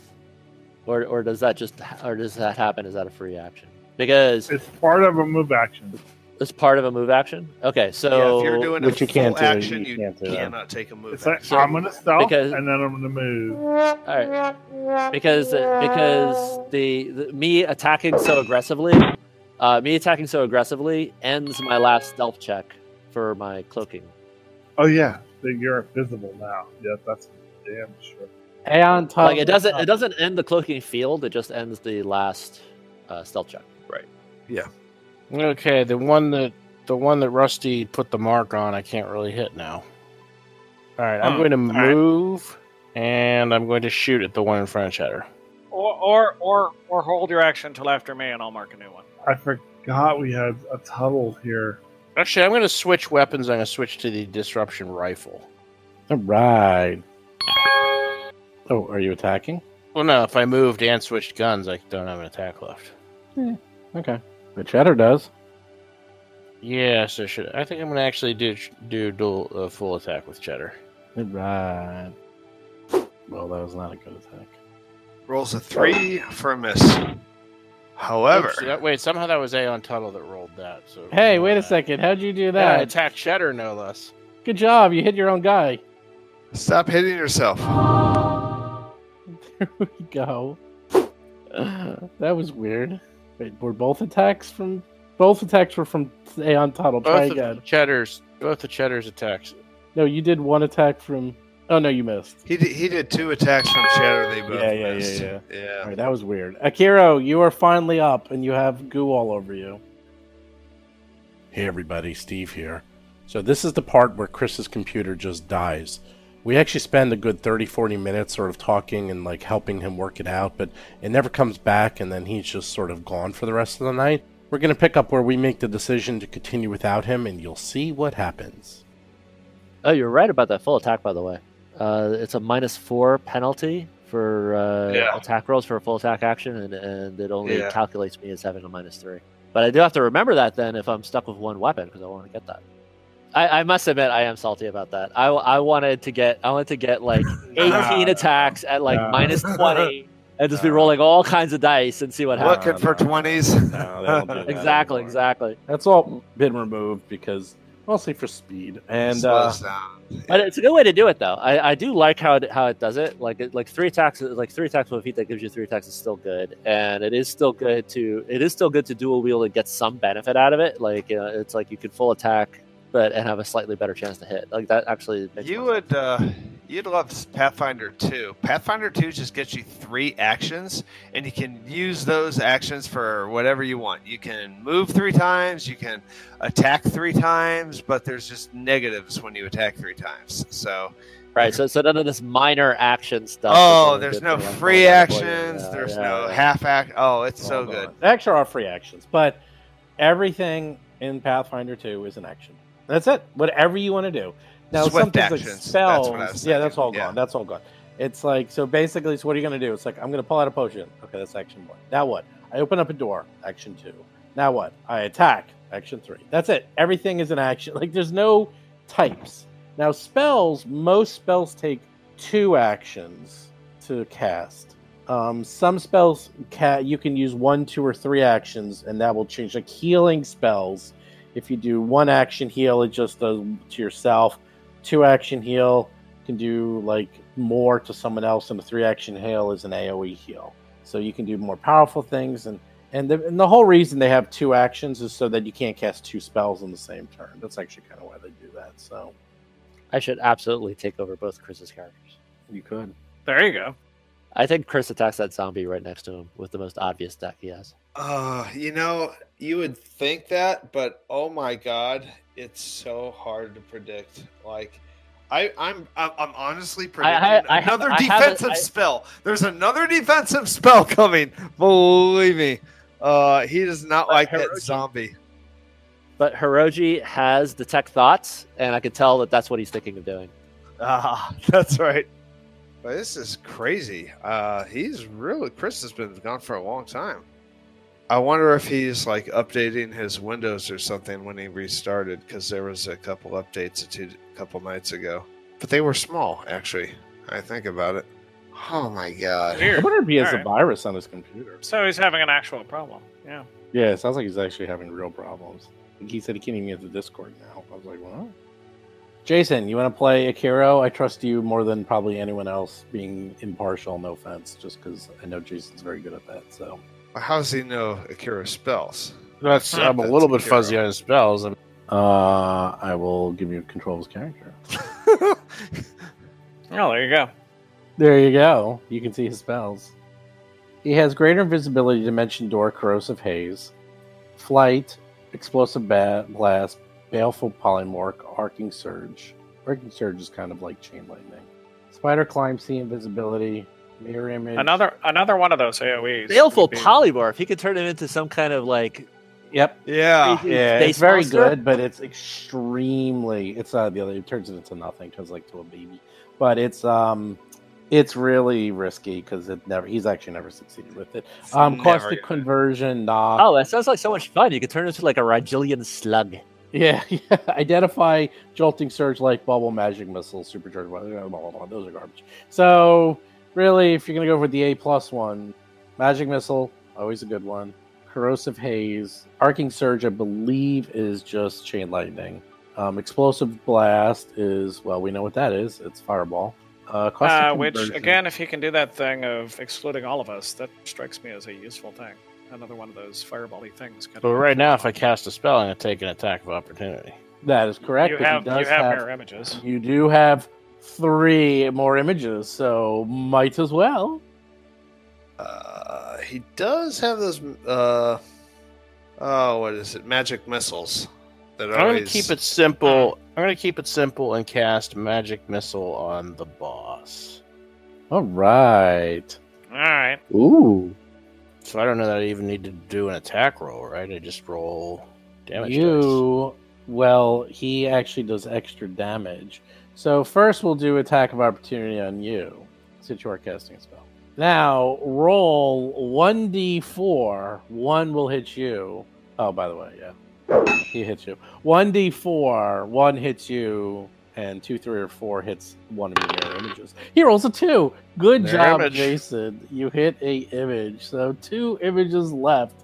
or or does that just or does that happen? Is that a free action? Because it's part of a move action. It's part of a move action. Okay, so yeah, if you're doing which a you can't full do, action, you you, can't do that. cannot take a move It's like action. I'm gonna stealth Because- and then I'm gonna move. all right, because because the, the me attacking so aggressively, uh, me attacking so aggressively ends my last stealth check for my cloaking. Oh yeah, you're invisible now. Yeah, that's damn sure. Aeon Tuttle. Like it doesn't it doesn't end the cloaking field. It just ends the last uh, stealth check. Right. Yeah. Okay, the one that the one that Rusty put the mark on, I can't really hit now. All right, I'm going to all right. move, and I'm going to shoot at the one in front of Cheddar. Or, or or or hold your action until after me, and I'll mark a new one. I forgot we had a Tuttle here. Actually, I'm going to switch weapons. I'm going to switch to the disruption rifle. All right. Oh, are you attacking? Well, no, if I moved and switched guns, I don't have an attack left. Okay. But Cheddar does. Yeah, so should I think I'm going to actually do do dual uh, full attack with Cheddar. All right. Well, that was not a good attack. Rolls a three for a miss. However, Oops, that- wait, somehow that was Aeon Tuttle that rolled that. So Hey, wait a second. How'd you do Yeah, I that? attacked Cheddar, no less. Good job. You hit your own guy. stop hitting yourself. There we go. that was weird. Wait, were both attacks from both attacks were from Aeon Tuttle. Try Both again. Cheddar's, both the Cheddar's attacks. No, you did one attack from. Oh no, you missed. He did, he did two attacks from Cheddar. They both Yeah, yeah, yeah, yeah. yeah. All right, that was weird. Akiro, you are finally up, and you have goo all over you. Hey, everybody, Steve here. So this is the part where Chris's computer just dies. We actually spend a good 30, 40 minutes sort of talking and like helping him work it out, but it never comes back, and then he's just sort of gone for the rest of the night. We're going to pick up where we make the decision to continue without him, and you'll see what happens. Oh, you're right about that full attack, by the way. Uh, it's a minus four penalty for uh, Yeah. attack rolls for a full attack action, and, and it only Yeah. calculates me as having a minus three. But I do have to remember that then if I'm stuck with one weapon because I want to get that. I, I must admit I am salty about that. I, I wanted to get I wanted to get like 18 attacks at like No. minus 20 and just be rolling all kinds of dice and see what happens. Looking for twenties. Exactly, exactly. That's all been removed because mostly for speed. And uh, But it's a good way to do it, though. I, I do like how it, how it does it. Like it, like three attacks, like three attacks with a feat that gives you three attacks is still good, and it is still good to it is still good to dual wield and get some benefit out of it. Like uh, it's like you could full attack, but and have a slightly better chance to hit. Like that actually. Makes You more sense. would uh, you'd love Pathfinder 2. Pathfinder 2 just gets you three actions, and you can use those actions for whatever you want. You can move three times, you can attack three times, but there's just negatives when you attack three times. So right. So so none of this minor action stuff. oh, there's no free Yeah, actions. yeah, there's yeah, no yeah. half act. Oh, it's so Hold good. on. They actually are free actions, but everything in Pathfinder 2 is an action. That's it. Whatever you want to do. Now, Swift some things like actions. That's spells. was yeah, that's all Yeah. gone. That's all gone. It's like so. Basically, so what are you going to do? It's like I'm going to pull out a potion. Okay, that's action one. Now what? I open up a door. Action two. Now what? I attack. Action three. That's it. Everything is an action. Like there's no types. Now spells. Most spells take two actions to cast. Um, some spells ca- you can use one, two, or three actions, and that will change. Like healing spells, if you do one action heal, it just does to yourself. Two action heal can do like more to someone else, and a three action heal is an AOE heal. So you can do more powerful things, and and the, and the whole reason they have two actions is so that you can't cast two spells in the same turn. That's actually kind of why they do that. So I should absolutely take over both Chris's characters. you could. There you go. I think Chris attacks that zombie right next to him with the most obvious deck he has. Uh, you know, you would think that, but oh my god, it's so hard to predict. Like, I, I'm, I'm, I'm honestly predicting I- I another I defensive spell. There's another defensive spell coming. Believe me. Uh, he does not like that zombie. But Hiroji has detect thoughts, and I can tell that that's what he's thinking of doing. Ah, that's right. But this is crazy. Uh, he's really Chris has been gone for a long time. I wonder if he's like updating his Windows or something when he restarted because there was a couple updates a two couple nights ago, but they were small actually. I think about it. Oh my god! I wonder if he has All a right. virus on his computer. So he's having an actual problem. Yeah. Yeah, it sounds like he's actually having real problems. He said he can't even get the Discord now. I was like, well. Jason, you want to play Akiro? I trust you more than probably anyone else, being impartial. No offense, just because I know Jason's very good at that. So How does he know Akiro spells? That's I'm a little bit Akiro. fuzzy on his spells. I mean, uh, I will give you control of his character. Oh, there you go. There you go. You can see his spells. He has greater invisibility, dimension door, corrosive haze, flight, explosive ba- blast, baleful polymorph, arcing surge. Arcing surge is kind of like chain lightning. Spider climb, see invisibility, mirror image. Another another one of those AOE's. Baleful would be- polymorph. He could turn him into some kind of like Yep. Yeah. crazy Yeah, space it's very monster. good, but it's extremely. It's uh, the other. It turns it into nothing. Turns like to a baby, but it's um, it's really risky because it never. He's actually never succeeded with it. Um, Never caustic conversion, nah. Oh, that sounds like so much fun. You could turn it into like a Ragillian slug. Yeah, yeah. Identify jolting surge, light bubble, magic missile, supercharged. Blah, blah, blah, blah, blah. Those are garbage. So really, if you're gonna go for the A plus one, magic missile, always a good one. Corrosive haze, arcing surge, I believe, is just chain lightning. Um, explosive blast is well, we know what that is. It's fireball. Uh, Uh, which again, if he can do that thing of excluding all of us, that strikes me as a useful thing. Another one of those firebally things. kind but of- right now, if I cast a spell, I'm going to take an attack of opportunity. that is correct. you but he have does you have, mirror images. You do have three more images, so might as well. Uh, he does have those. Uh, oh, what is it? Magic missiles. That I'm going to keep it simple. I'm going to keep it simple and cast magic missile on the boss. All right. All right. Ooh. So I don't know that I even need to do an attack roll, right? I just roll damage. dice. you well, he actually does extra damage. So first we'll do attack of opportunity on you, since you are casting a spell. Now roll one d four. One will hit you. Oh, by the way, yeah, he hits you. One d four. One hits you, and two, three, or four hits one of your mirror images. He rolls a two. Good Mirror job, image. Jason. You hit a image. So two images left.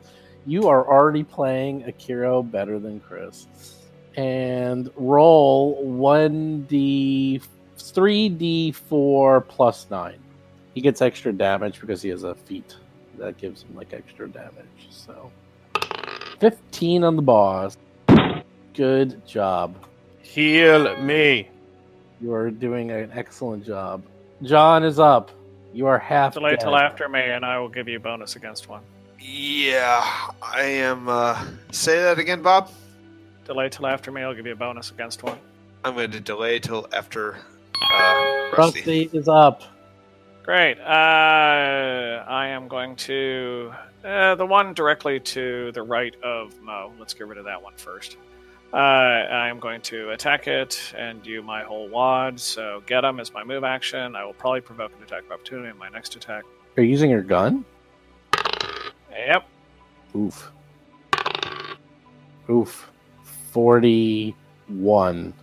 You are already playing Akiro better than Chris. And roll 1d 3d4 plus 9. He gets extra damage because he has a feat that gives him like extra damage. So 15 on the boss. Good job. Heal me. You are doing an excellent job. John is up. You are half Delay dead. till after me, and I will give you a bonus against one. Yeah, I am. Uh, say that again, Bob. Delay till after me, I'll give you a bonus against one. I'm going to delay till after uh, Rusty. Rusty is up. Great. Uh, I am going to uh, the one directly to the right of Mo. Let's get rid of that one first. Uh, I am going to attack it and do my whole wad. So get him is my move action. I will probably provoke an attack of opportunity in my next attack. Are you using your gun? Yep. Oof. Oof. 41.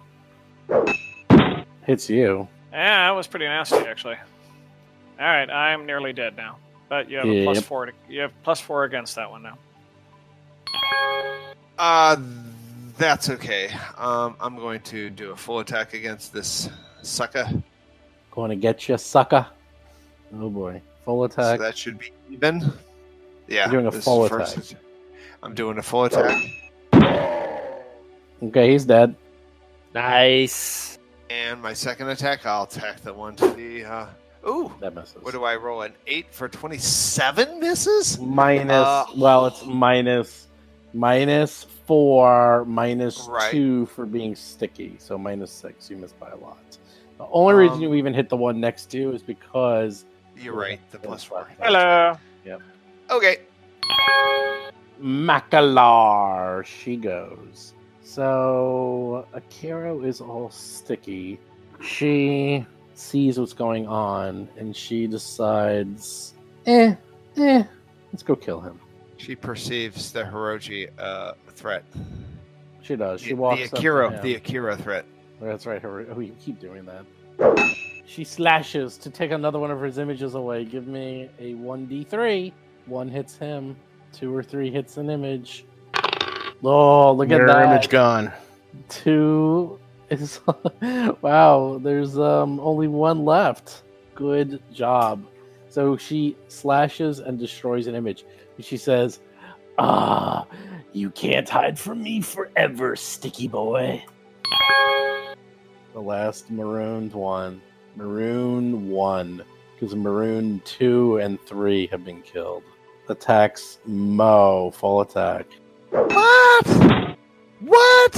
Hits you. Yeah, that was pretty nasty, actually. All right, I'm nearly dead now, but you have a four. To, you have plus four against that one now. Uh, that's okay. Um, I'm going to do a full attack against this sucker. Going to get you, sucker. Oh boy. Full attack. So that should be even. Yeah, You're doing a full attack. att- I'm doing a full attack, okay, he's dead. Nice. and my second attack, I'll attack the one to the. Uh, ooh, That misses. what do I roll? An eight for twenty-seven misses. Minus, Uh, well, it's minus, minus four, minus Right. two for being sticky. So minus six. You missed by a lot. The only reason Um, you even hit the one next to you is because. You're right. The plus four. Hello. Yep. Okay. Macalar, she goes. So Akiro is all sticky. She sees what's going on and she decides, eh, eh, let's go kill him. She perceives the Hiroji uh, threat. She does. She the, walks the Akira, him. the Akira threat. That's right. Her. Oh, you keep doing that. She slashes to take another one of his images away. Give me a one d three. One hits him. Two or three hits an image. Oh, look at that. image gone. Two is wow. There's um only one left. Good job. So she slashes and destroys an image. She says, "Ah, you can't hide from me forever, sticky boy." The last marooned one. Maroon one. Because maroon two and three have been killed. Attacks Mo. Full attack. What? What?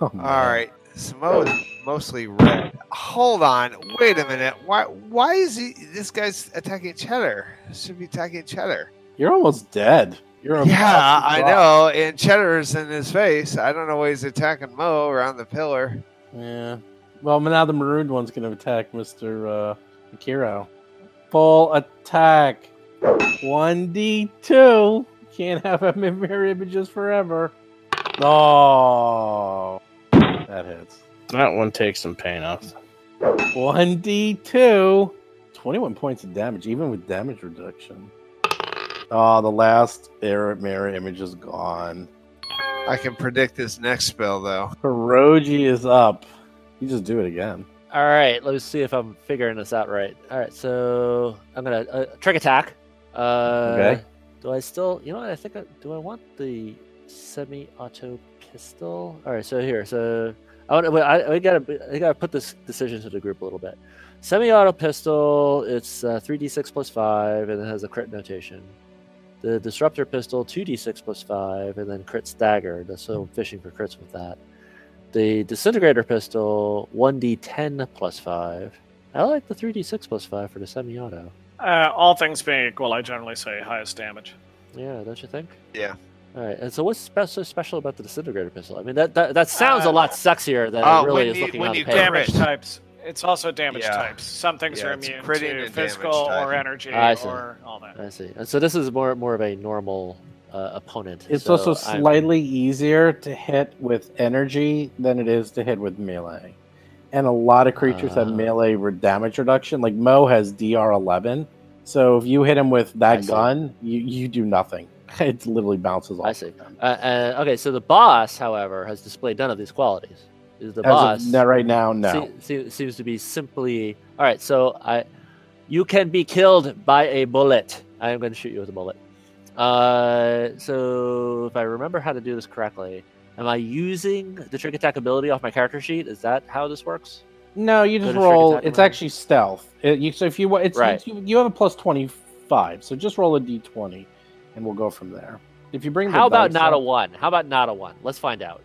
Oh, All man. right. Samo is mostly red. Hold on. Wait a minute. Why? Why is he? This guy's attacking Cheddar. Should be attacking Cheddar. You're almost dead. You're about Yeah, to I know. And Cheddar's in his face. I don't know why he's attacking Mo around the pillar. Yeah. Well, now the marooned one's going to attack Mr. Uh, Akiro. Full attack. 1d2. Can't have him in mirror images forever. Oh. That hits. That one takes some pain off. 1d2. 21 points of damage, even with damage reduction. Oh, the last air mirror image is gone. I can predict his next spell though. Hiroji is up. You just do it again. All right, let's see if I'm figuring this out right. All right, so I'm gonna uh, trick attack. Uh, Okay. Do I still? You know what? I think. I, do I want the semi-auto pistol? All right. So here. So I want. to. I, I gotta. I gotta put this decision to the group a little bit. Semi-auto pistol. It's uh, three d six plus five, and it has a crit notation. The disruptor pistol, two d six plus five, and then crit stagger. So I'm fishing for crits with that. The disintegrator pistol, 1d10 plus 5. I like the 3d6 plus 5 for the semi auto. Uh, all things being equal, I generally say highest damage. Yeah, don't you think? Yeah. All right. And so, what's spe- so special about the disintegrator pistol? I mean, that that, that sounds a Uh, lot sexier than oh, it really when is you- looking when on the you page. Damage types. It's also damage Yeah. types. Some things Yeah, are immune to damage physical or energy I see. or all that. I see. And so, this is more more of a normal uh, opponent. It's so also I'm- slightly easier to hit with energy than it is to hit with melee. And a lot of creatures have Ah. melee re- damage reduction. Like Mo has DR11. So if you hit him with I that see. gun, you, you do nothing. It literally bounces off. I see. Uh, uh, okay, so the boss, however, has displayed none of these qualities. Is the As boss of now, right now, no. se- se- seems to be simply all right. So I, you can be killed by a bullet. I am going to shoot you with a bullet. Uh, so if I remember how to do this correctly, am I using the trick attack ability off my character sheet? Is that how this works? No, you just roll. It's roll. actually stealth. It, you, so if you wa- it's, Right. you, you have a plus twenty five. So just roll a d twenty, and we'll go from there. If you bring the How about dice not a one? How about not a one? Let's find out.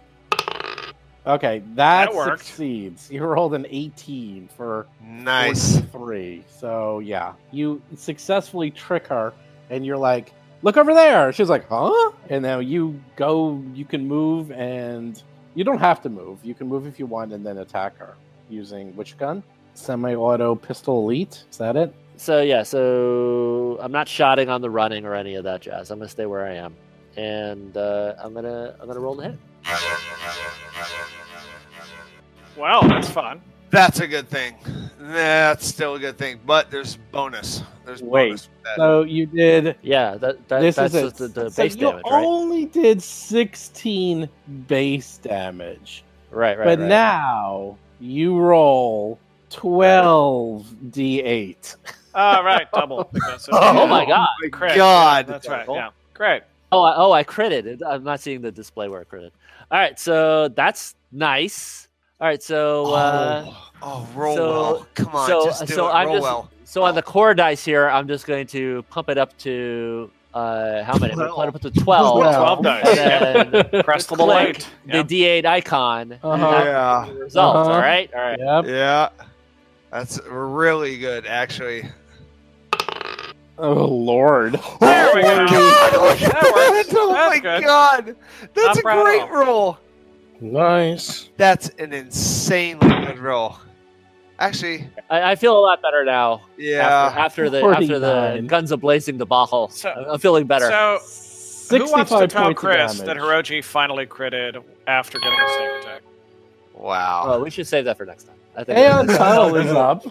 Okay, that, That worked. succeeds. You rolled an 18 for Nice. three. So yeah, you successfully trick her, and you're like, "Look over there." She's like, "Huh?" And now you go. You can move, and you don't have to move. You can move if you want, and then attack her using which gun? Semi-auto pistol elite. Is that it? So yeah, so I'm not shotting on the running or any of that jazz. I'm gonna stay where I am, and uh, I'm gonna I'm gonna roll the hit. Well, that's fun. That's a good thing. That's still a good thing, but there's bonus. There's Wait, bonus. with that. So you did. Yeah, that, that this that's is just it. the, the so base you damage, right? only did 16 base damage. Right, right, but right. now you roll 12 d8. All ah, right, double. because of- oh, oh my god! Oh my Crit, God. yeah, that's right. Yeah, great. Oh, I, oh, I critted. I'm not seeing the display where I critted. All right, so that's nice. All right, so uh, oh, oh, roll so- well. Come on, so just do so it. I'm roll just well. so on the core dice here, I'm just going to pump it up to uh, how many? I'm gonna put it up to twelve. Wow. 12 dice. And then Press the click light. the D8 icon. and Uh-huh. that's Yeah. the result. Uh-huh. All right, all right. Yep. Yeah, that's really good, actually. Oh, Lord. There we go. Oh my God, look at That works. Oh That's my good. god, that's Not a great roll. Nice. That's an insanely good roll. Actually, I, I feel a lot better now. yeah. After, after the after the guns a blazing debacle, So- I'm I'm feeling better. So, 65 who wants to tell Chris that Hiroji finally critted after getting a sneak attack? wow. oh, we should save that for next time. I think Aeon Tuttle is up.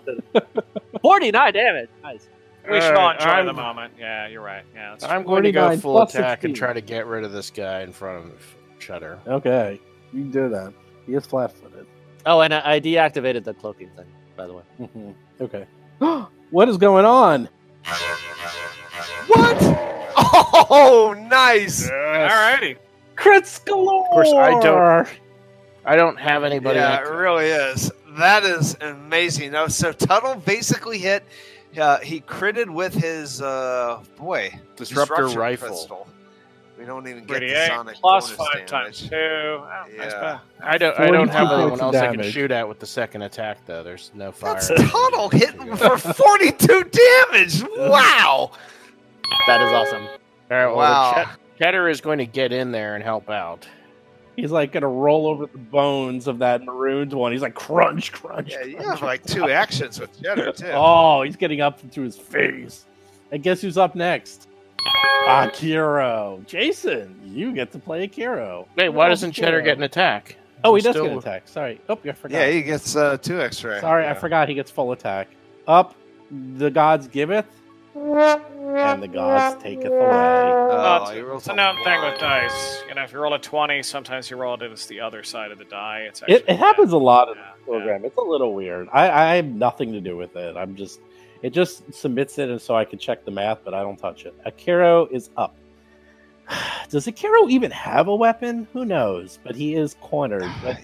49 damage. Nice. We should all Alright, enjoy I'm- the moment. Yeah, you're right. Yeah, I'm going to go full attack 16. and try to get rid of this guy in front of Cheddar. Okay, you can do that. He is flat-footed. Oh, and I, I deactivated the cloaking thing, by the way. Mhm. Okay. what is going on? What? Oh, nice. Alrighty. Crits galore. Of course, I don't. I don't have anybody. yeah, that- it really is. That is amazing. Now, so Tuttle basically hit. Uh, he critted with his uh, boy Disruptor rifle. pistol. We don't even get the sonic plus bonus five times two. Oh, Yeah. bet. I don't. I don't have anyone else of I can shoot at with the second attack, though. There's no fire. That's Tuttle hitting for 42 damage. Wow. That is awesome. All right, well, Wow. Chet- Cheddar is going to get in there and help out. He's like gonna roll over the bones of that marooned one. He's like crunch, crunch. Yeah, you crunch. have like two actions with Cheddar, too. Oh, he's getting up into his face. And guess who's up next? Akiro. Jason, you get to play Akiro. Wait, why Oh, doesn't Cheddar get an attack? Oh, he does still- get an attack. Sorry. Oh, I forgot. Yeah, he gets uh, two extra. Sorry, I forgot. He gets full attack. Up, the gods giveth, and the gods taketh away. Oh, it's, he rolls it's a a known thing with dice. You know, if you roll a 20, sometimes you roll it as the other side of the die. It's It, it happens a lot in Yeah, the program. It's a little weird. I, I have nothing to do with it. I'm just, it just submits it, and so I can check the math, but I don't touch it. Akiro is up. Does Akiro even have a weapon? Who knows? But he is cornered. But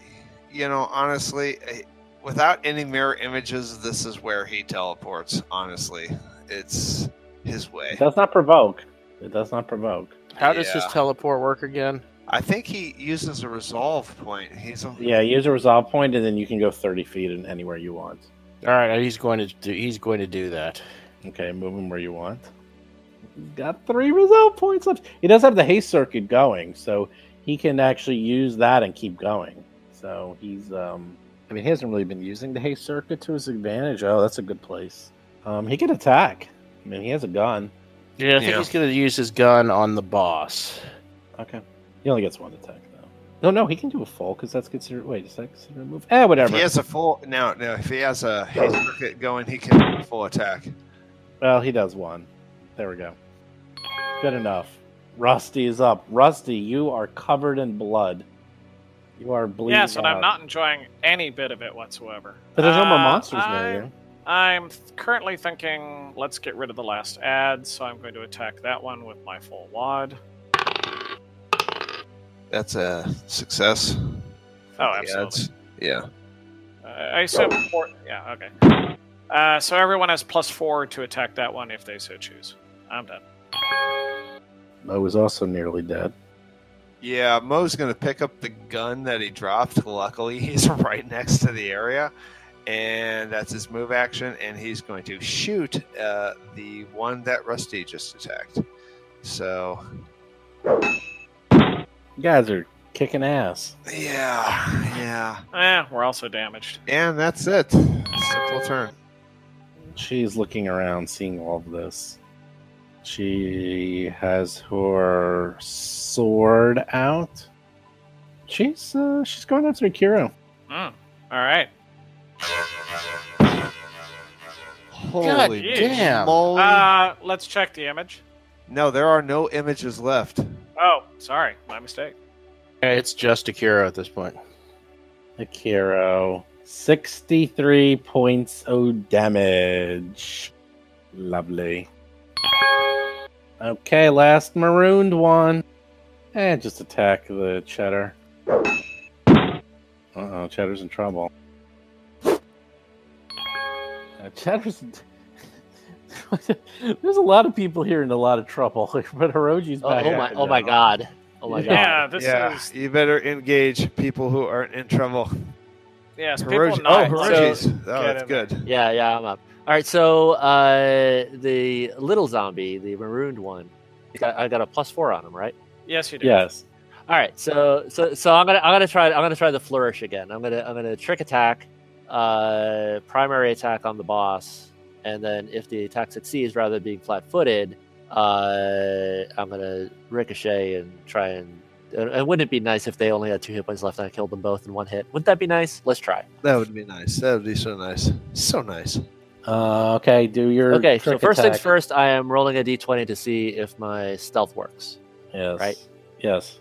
You know, honestly, eh, without any mirror images, this is where he teleports. Honestly, it's his way. it does not provoke. It does not provoke. How does his teleport work again? I think he uses a resolve point. He's a, Yeah, use a resolve point, and then you can go 30 feet in anywhere you want. All right, he's going to do. He's going to do that. Okay, move him where you want. He's got three resolve points left. He does have the haste circuit going, so he can actually use that and keep going. So he's, um, I mean, he hasn't really been using the haste circuit to his advantage. Oh, that's a good place. Um, he can attack. I mean, he has a gun. Yeah, I think Yeah. he's going to use his gun on the boss. Okay, he only gets one attack though. No, no, he can do a full because that's considered. Wait, is that considered a move? Eh, if whatever. he has a full now. Now, if he has a haste circuit going, he can do a full attack. Well, he does one. There we go. Good enough. Rusty is up. Rusty, you are covered in blood. You are bleeding. Yes, and I'm not enjoying any bit of it whatsoever. But there's no more Uh, monsters I- near you. I'm currently thinking, let's get rid of the last ad, so I'm going to attack that one with my full wad. That's a success. Oh, Yeah, absolutely. it's- yeah. Uh, I assume four. Yeah, okay. Uh, so everyone has plus four to attack that one if they so choose. I'm done. Mo is also nearly dead. Yeah, Mo's going to pick up the gun that he dropped. Luckily, he's right next to the area. And that's his move action. And he's going to shoot uh, the one that Rusty just attacked. So, You guys are kicking ass. yeah, yeah. Eh, we're also damaged. And that's it. Simple turn. She's looking around, seeing all of this. She has her sword out. She's uh, she's going after Akiro. Mm, all right. Holy damn. Uh, let's check the image. no, there are no images left. Oh, sorry, my mistake. It's just Akiro at this point. Akiro, sixty-three points of damage. Lovely. Okay, last marooned one. And just attack the cheddar. Uh oh, cheddar's in trouble. Uh, cheddar's. There's a lot of people here in a lot of trouble, but Hiroji's Oh, back. oh my! Oh my God! Oh my God! Yeah, this yeah, is you better engage people who aren't in trouble. yes. People Hiroji- not oh, so- Oh, that's in good. Yeah, yeah, I'm up. All right, so uh, the little zombie, the marooned one, I got, I got a plus four on him, right? Yes, you do. Yes. All right, so so so I'm gonna I'm gonna try I'm gonna try the flourish again. I'm gonna I'm gonna trick attack, uh, primary attack on the boss, and then if the attack succeeds, rather than being flat-footed, uh, I'm gonna ricochet and try and. And and wouldn't it be nice if they only had two hit points left and I killed them both in one hit? Wouldn't that be nice? Let's try. That would be nice. That would be so nice. So nice. Uh, okay, do your Okay, so first attack. things first, I am rolling a d20 to see if my stealth works. Yes. right? Yes.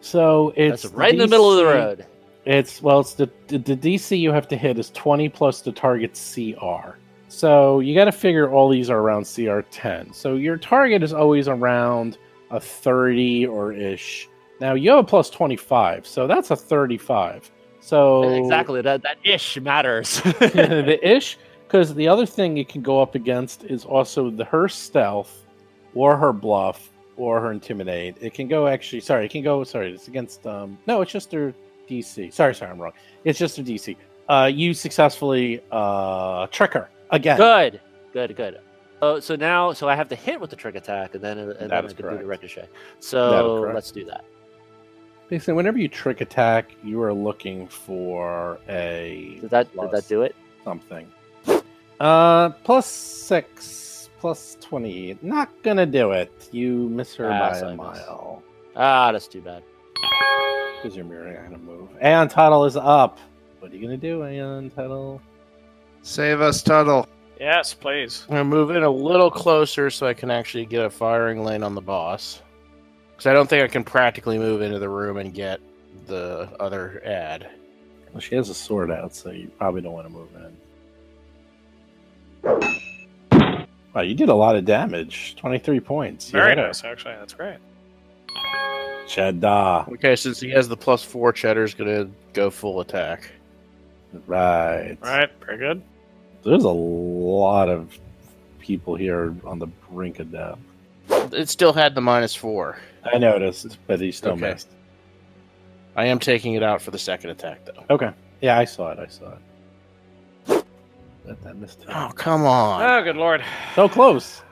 So it's That's right in the middle of the road. It's well, it's the, the DC you have to hit is twenty plus the target's CR. So you got to figure all these are around CR ten. So your target is always around a thirty or ish. Now you have a plus twenty five, so that's a thirty five. So Exactly, that, that ish matters. the ish, because the other thing you can go up against is also the her stealth, or her bluff, or her intimidate. It can go actually. Sorry, it can go. Sorry, it's against. Um, no, it's just her DC. Sorry, sorry, I'm wrong. It's just a DC. Uh, you successfully uh trick her again. good, good, good. Oh, so now, so I have to hit with the trick attack, and then and then I can do the ricochet. So let's do that. Basically, whenever you trick attack, you are looking for a Did that did that do it? something. Uh, plus six, plus twenty. Not gonna do it. You miss her Ah, by so a mile. Ah, that's too bad. Because your mirror mirroring gonna move. Aeon Tuttle is up. What are you gonna do, Aeon Tuttle? Save us, Tuttle. Yes, please. I'm gonna move in a little closer so I can actually get a firing lane on the boss. Because I don't think I can practically move into the room and get the other ad. Well, she has a sword out, so you probably don't want to move in. Wow, you did a lot of damage. Twenty-three points. You Very hit her. nice, actually. That's great. Cheddar. Okay, since he has the plus four, Cheddar's gonna go full attack. Right. Right, very good. There's a lot of people here on the brink of death. It still had the minus four. I noticed, but he still Okay. missed. I am taking it out for the second attack, though. Okay. Yeah, I saw it. I saw it. That, that missed. too. Oh, come on. Oh, good lord. So close.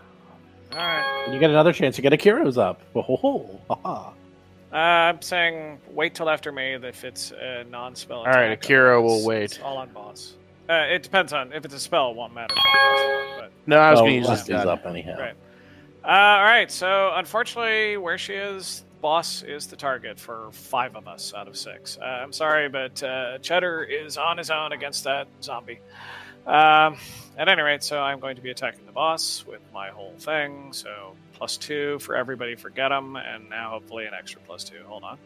All right. And you get another chance. You get Akiro's up. Oh, ho, ho. Ha, ha. Uh, I'm saying wait till after me if it's a non-spell. All right, attack. Akiro will wait. It's all on boss. Uh, it depends on if it's a spell. It won't matter. But No, I was Oh, going to use this up anyhow. Right. uh, all right. So unfortunately, where she is, boss is the target for five of us out of six. Uh, I'm sorry, but uh, Cheddar is on his own against that zombie. Um, at any rate, so I'm going to be attacking the boss with my whole thing. So plus two for everybody, forget them, and now hopefully an extra plus two. Hold on.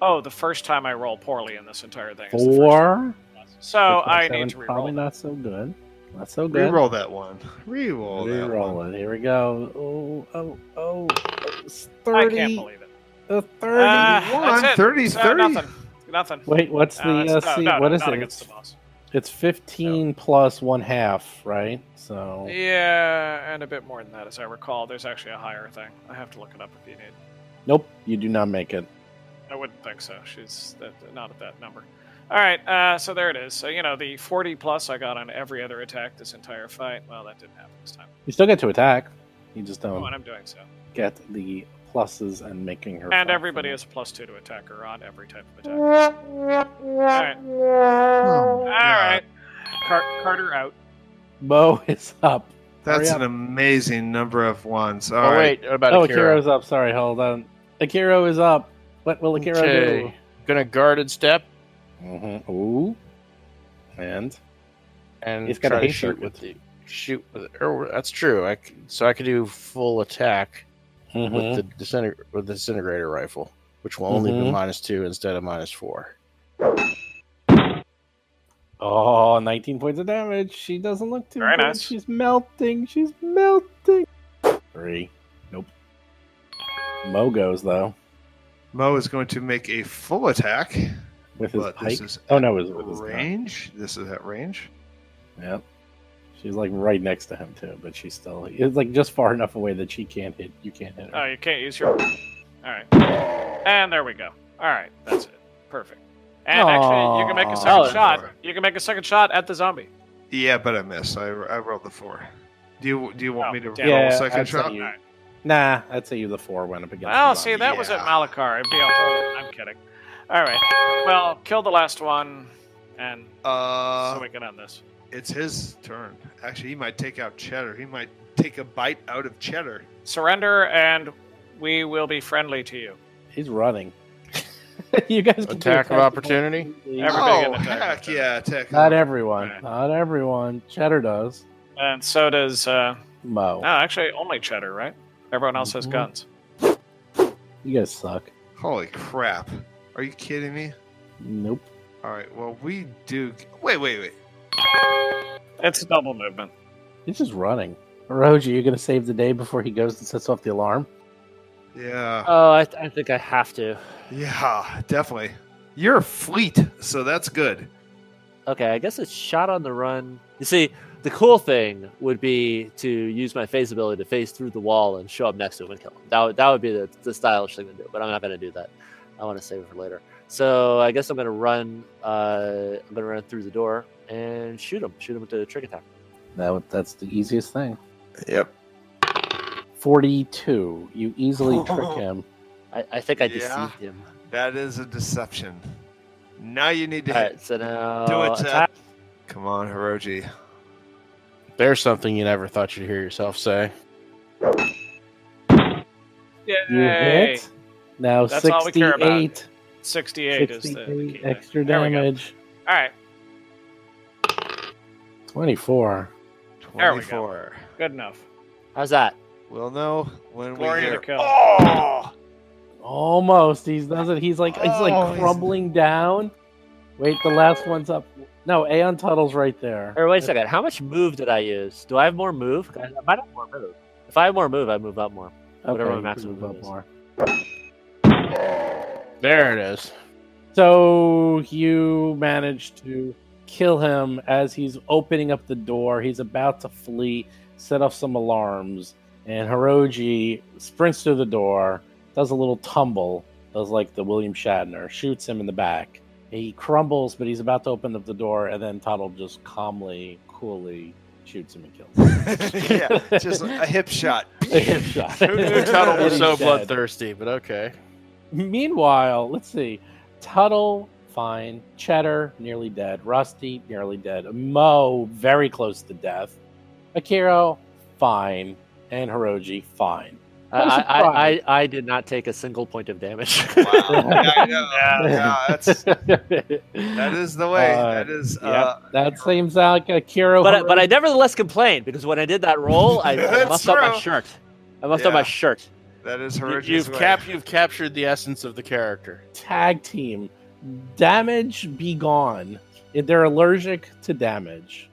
Oh, the first time I roll poorly in this entire thing. is the first. Four. So I 27, need to Probably not so good. Not so good. Reroll that one. Reroll that one. It. Here we go. Oh, oh, oh. It's I 30. can't believe it. A 30. Ah, that's it. 30, So 30. Nothing. Nothing. Wait, what's No, the. that's- Uh, no, see, no, what no, is not it? against It's, the boss. it's 15 plus one half, right? So. Yeah, and a bit more than that, as I recall. There's actually a higher thing. I have to look it up if you need. Nope, you do not make it. I wouldn't think so. She's that, not at that number. All right, uh, so there it is. So you know the 40 plus I got on every other attack this entire fight. Well, that didn't happen this time. You still get to attack. You just Oh, don't and I'm doing so. Get the pluses and making her. And everybody from has plus two to attack her on every type of attack. All right. All right. Car- Carter out. it. Bo is up. That's Hurry an amazing number of ones. All Oh, right. wait, what about Oh, Akiro? Akiro's up. Sorry, hold on. Akiro is up. What will Akiro Okay. Gonna guarded step? Mm-hmm. Ooh. And and he's got to shoot with the shoot with or that's true. I c- so I could do full attack Mhm. with the disintegr- with the disintegrator rifle, which will only be Mhm. minus two instead of minus four. oh, 19 points of damage. She doesn't look too Very good. nice. She's melting. She's melting. Three. Nope. Mo goes though Mo is going to make a full attack, with his but pike. this is Oh no, it was with his gun. range. This is at range. Yep. She's like right next to him too, but she's still it's like just far enough away that she can't hit. You can't hit her. Oh, you can't use your. All right. And there we go. All right, that's it. Perfect. And actually, you can make a second Oh, shot. You can make a second shot at the zombie. Yeah, but I missed. I, I rolled the four. Do you do you want Oh, me to damn. roll Yeah, a second I'd shot? you- Alright. Nah, I'd say you the four went up against. Oh, the see, zombie. that was at Malakar. It'd be a whole. I'm kidding. All right. Well, kill the last one, and Uh, so we can end this. it's his turn. Actually, he might take out Cheddar. He might take a bite out of Cheddar. Surrender, and we will be friendly to you. He's running. you guys can Attack of opportunity? Everybody oh, get an attack. heck yeah, attack. Not everyone. Okay. Not everyone. Cheddar does. And so does. Uh, Mo. no, actually, only Cheddar, right? Everyone else has Mhm. guns. You guys suck. Holy crap. Are you kidding me? Nope. All right, well, we do. Wait, wait, wait. It's a double movement. He's just running. Hiroji, you gonna save the day before he goes and sets off the alarm? Yeah, Oh, I, I think I have to. yeah, definitely. You're fleet, so that's good. Okay, I guess it's shot on the run. You see, the cool thing would be to use my phase ability to phase through the wall and show up next to him and kill him. That would, that would be the, the stylish thing to do, but I'm not going to do that. I want to save it for later. So I guess I'm going to run. Uh, I'm going to run through the door and shoot him. Shoot him with the trick attack. That that's the easiest thing. Yep. Forty-two. You easily trick him. I, I think I Yeah. deceived him. That is a deception. Now you need to All hit. right, so now Do it, attack. Come on, Hiroji. There's something you never thought you'd hear yourself say. Yay! You hit. Now That's all we care about. sixty-eight. 68 is the, the 68 key extra There we go. damage. All right, Twenty-four. There we go. 24. good enough. How's that? We'll know when Glory we to hear. kill. Oh! Almost. He doesn't. He's like he's Oh, like he's- crumbling down. Wait, the last one's up. No, Aeon Tuttle's right there. Or wait a second. How much move did I use? Do I have more move? I might have more move. If I have more move, I move up more. whatever my you can maximum move up is. more. There it is. So you managed to kill him as he's opening up the door. He's about to flee, set off some alarms, and Hiroji sprints through the door, does a little tumble, does like the William Shatner, shoots him in the back. He crumbles, but he's about to open up the door, and then Tuttle just calmly, coolly shoots him and kills him. yeah, just a hip shot. A hip shot. Who knew Tuttle was so dead. bloodthirsty? But okay. Meanwhile, let's see. Tuttle, fine. Cheddar, nearly dead. Rusty, nearly dead. Mo, very close to death. Akiro, fine. And Hiroji, fine. I, What a I, I, surprise. I, I did not take a single point of damage. Wow. Yeah, I know. Yeah. Yeah, that's that is the way. Uh, that is. Yep, Uh, that seems like Akiro. but I, but I nevertheless complained because when I did that roll, I, I That's muffed up my shirt. I muffed up my shirt. that is You- Hiroji's You've way. cap you've captured the essence of the character. tag team. Damage be gone. If They're allergic to damage.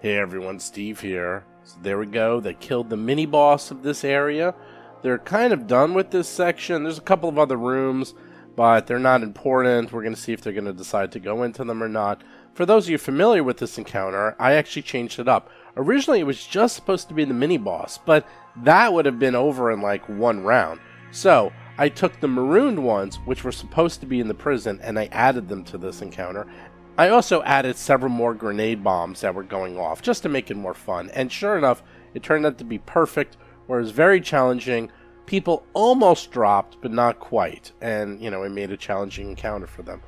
Hey everyone, Steve here. So there we go. They killed the mini boss of this area. They're kind of done with this section. There's a couple of other rooms, but they're not important. We're going to see if they're going to decide to go into them or not. For those of you familiar with this encounter, I actually changed it up. Originally, it was just supposed to be the mini boss, but that would have been over in like one round. So I took the marooned ones, which were supposed to be in the prison, and I added them to this encounter. I also added several more grenade bombs that were going off just to make it more fun. And sure enough, it turned out to be perfect, where it was very challenging. People almost dropped, but not quite. And, you know, it made a challenging encounter for them.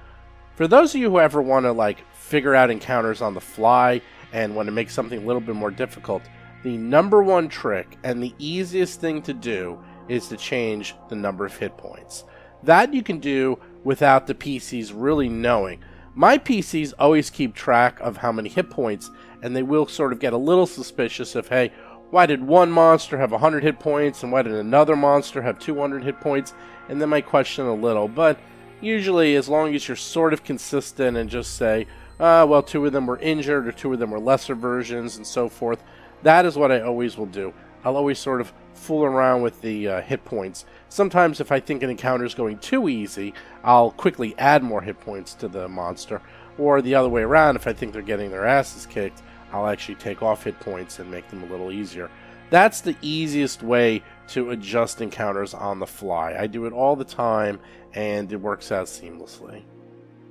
For those of you who ever want to, like, figure out encounters on the fly and want to make something a little bit more difficult, the number one trick and the easiest thing to do is to change the number of hit points. That you can do without the PCs really knowing. My PCs always keep track of how many hit points, and they will sort of get a little suspicious of, hey, why did one monster have 100 hit points, and why did another monster have 200 hit points? And they might question a little, but usually, as long as you're sort of consistent and just say, uh, well, two of them were injured, or two of them were lesser versions, and so forth, that is what I always will do. I'll always sort of fool around with the uh, hit points. Sometimes, if I think an encounter is going too easy, I'll quickly add more hit points to the monster. Or the other way around, if I think they're getting their asses kicked, I'll actually take off hit points and make them a little easier. That's the easiest way to adjust encounters on the fly. I do it all the time, and it works out seamlessly.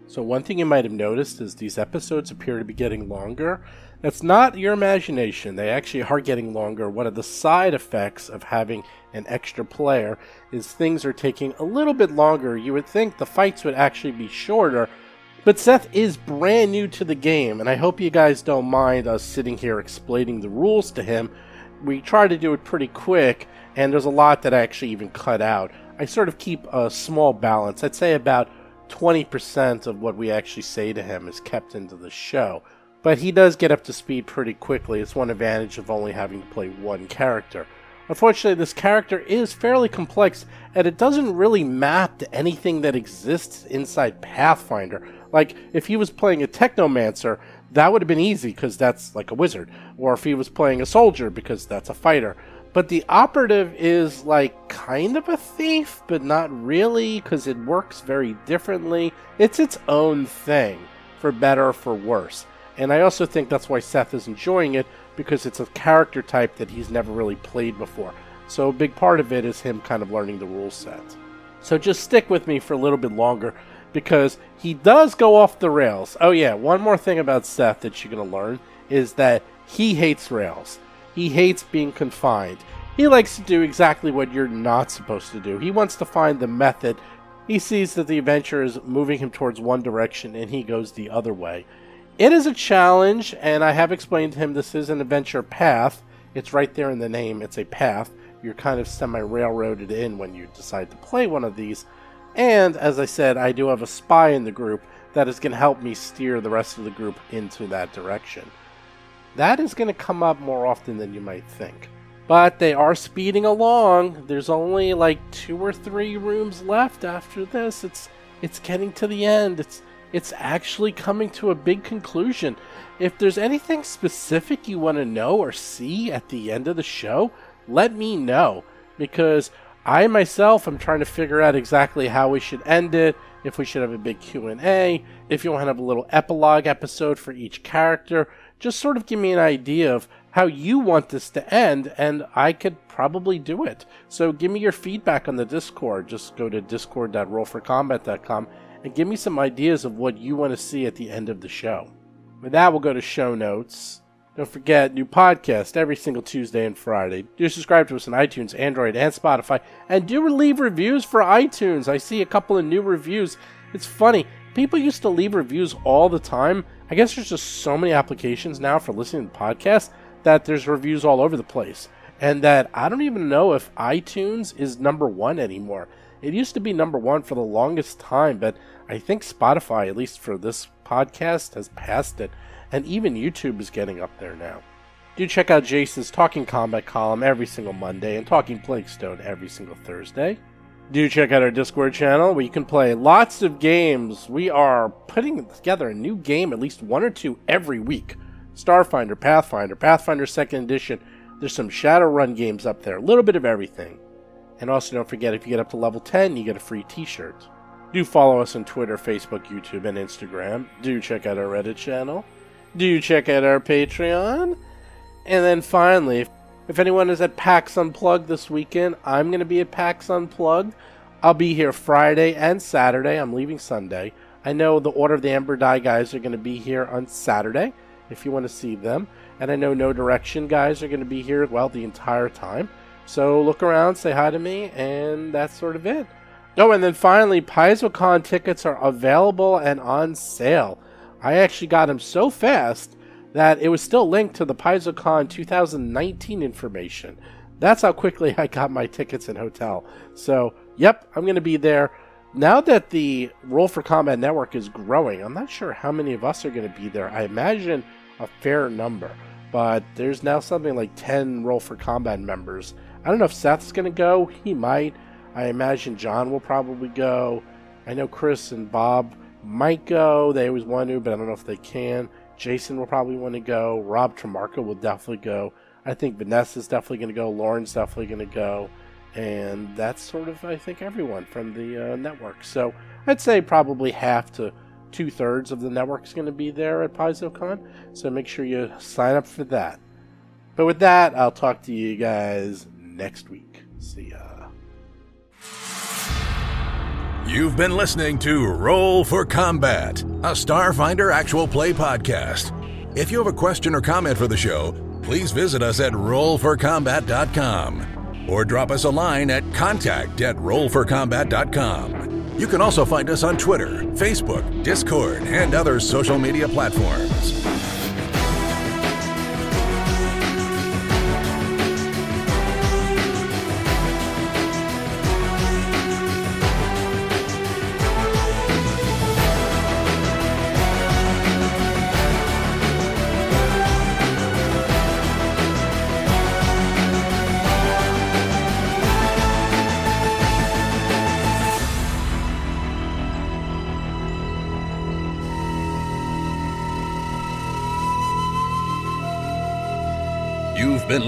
So, one thing you might have noticed is these episodes appear to be getting longer. That's not your imagination. They actually are getting longer. One of the side effects of having an extra player is things are taking a little bit longer. You would think the fights would actually be shorter, but Seth is brand new to the game, and I hope you guys don't mind us sitting here explaining the rules to him. we try to do it pretty quick, and there's a lot that I actually even cut out. I sort of keep a small balance. I'd say about 20% of what we actually say to him is kept into the show. But he does get up to speed pretty quickly. It's one advantage of only having to play one character. Unfortunately, this character is fairly complex, and it doesn't really map to anything that exists inside Pathfinder. Like, if he was playing a Technomancer, that would have been easy because that's like a wizard. Or if he was playing a soldier because that's a fighter. But the operative is like kind of a thief, but not really because it works very differently. It's its own thing, for better or for worse. And I also think that's why Seth is enjoying it because it's a character type that he's never really played before. So a big part of it is him kind of learning the rule set. So just stick with me for a little bit longer because he does go off the rails. Oh, yeah, one more thing about Seth that you're going to learn is that he hates rails. He hates being confined. He likes to do exactly what you're not supposed to do. He wants to find the method. He sees that the adventure is moving him towards one direction and he goes the other way. It is a challenge, and I have explained to him this is an adventure path. It's right there in the name, it's a path. You're kind of semi railroaded in when you decide to play one of these. And as I said, I do have a spy in the group that is going to help me steer the rest of the group into that direction. That is going to come up more often than you might think. But they are speeding along. There's only like two or three rooms left after this. It's it's getting to the end. It's it's actually coming to a big conclusion. If there's anything specific you want to know or see at the end of the show, let me know because I myself am trying to figure out exactly how we should end it, if we should have a big Q&A, if you want to have a little epilogue episode for each character, just sort of give me an idea of how you want this to end and I could probably do it. So give me your feedback on the Discord. Just go to discord.rollforcombat.com and give me some ideas of what you want to see at the end of the show. With that, we'll go to show notes. Don't forget, new podcast every single Tuesday and Friday. Do subscribe to us on iTunes, Android, and Spotify. And do leave reviews for iTunes. I see a couple of new reviews. It's funny. People used to leave reviews all the time. I guess there's just so many applications now for listening to podcasts that there's reviews all over the place. And that I don't even know if iTunes is number one anymore. It used to be number one for the longest time, but I think Spotify, at least for this podcast, has passed it and even YouTube is getting up there now. Do check out Jason's Talking Combat column every single Monday and Talking Plaguestone every single Thursday. Do check out our Discord channel where you can play lots of games. We are putting together a new game, at least one or two every week. Starfinder, Pathfinder, Pathfinder 2nd Edition. There's some Shadowrun games up there, a little bit of everything. And also don't forget, if you get up to level 10, you get a free t-shirt. Do follow us on Twitter, Facebook, YouTube, and Instagram. Do check out our Reddit channel do check out our Patreon. And then finally, if anyone is at PAX Unplugged this weekend, I'm going to be at PAX Unplugged. I'll be here Friday and Saturday. I'm leaving Sunday. I know the Order of the Amber Die guys are going to be here on Saturday if you want to see them. And I know No Direction guys are going to be here, well, the entire time. So look around, say hi to me, and that's sort of it. Oh, and then finally, PaizoCon tickets are available and on sale. I actually got them so fast that it was still linked to the PaizoCon 2019 information. That's how quickly I got my tickets and hotel. So, yep, I'm going to be there. Now that the Roll for Combat network is growing, I'm not sure how many of us are going to be there. I imagine a fair number, but there's now something like 10 Roll for Combat members. I don't know if Seth's going to go. He might. I imagine John will probably go. I know Chris and Bob might go. They always want to, but I don't know if they can. Jason will probably want to go. Rob Tremarco will definitely go. I think Vanessa's definitely going to go. Lauren's definitely going to go. And that's sort of, I think, everyone from the uh, network. So I'd say probably half to two thirds of the network is going to be there at PaizoCon. So make sure you sign up for that. But with that, I'll talk to you guys next week. See ya. You've been listening to Roll for Combat, a Starfinder actual play podcast. If you have a question or comment for the show, please visit us at rollforcombat.com or drop us a line at contact at rollforcombat.com. You can also find us on Twitter, Facebook, Discord, and other social media platforms.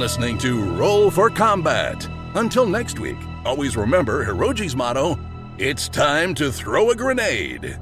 Listening to Roll for Combat. Until next week, always remember Hiroji's motto it's time to throw a grenade.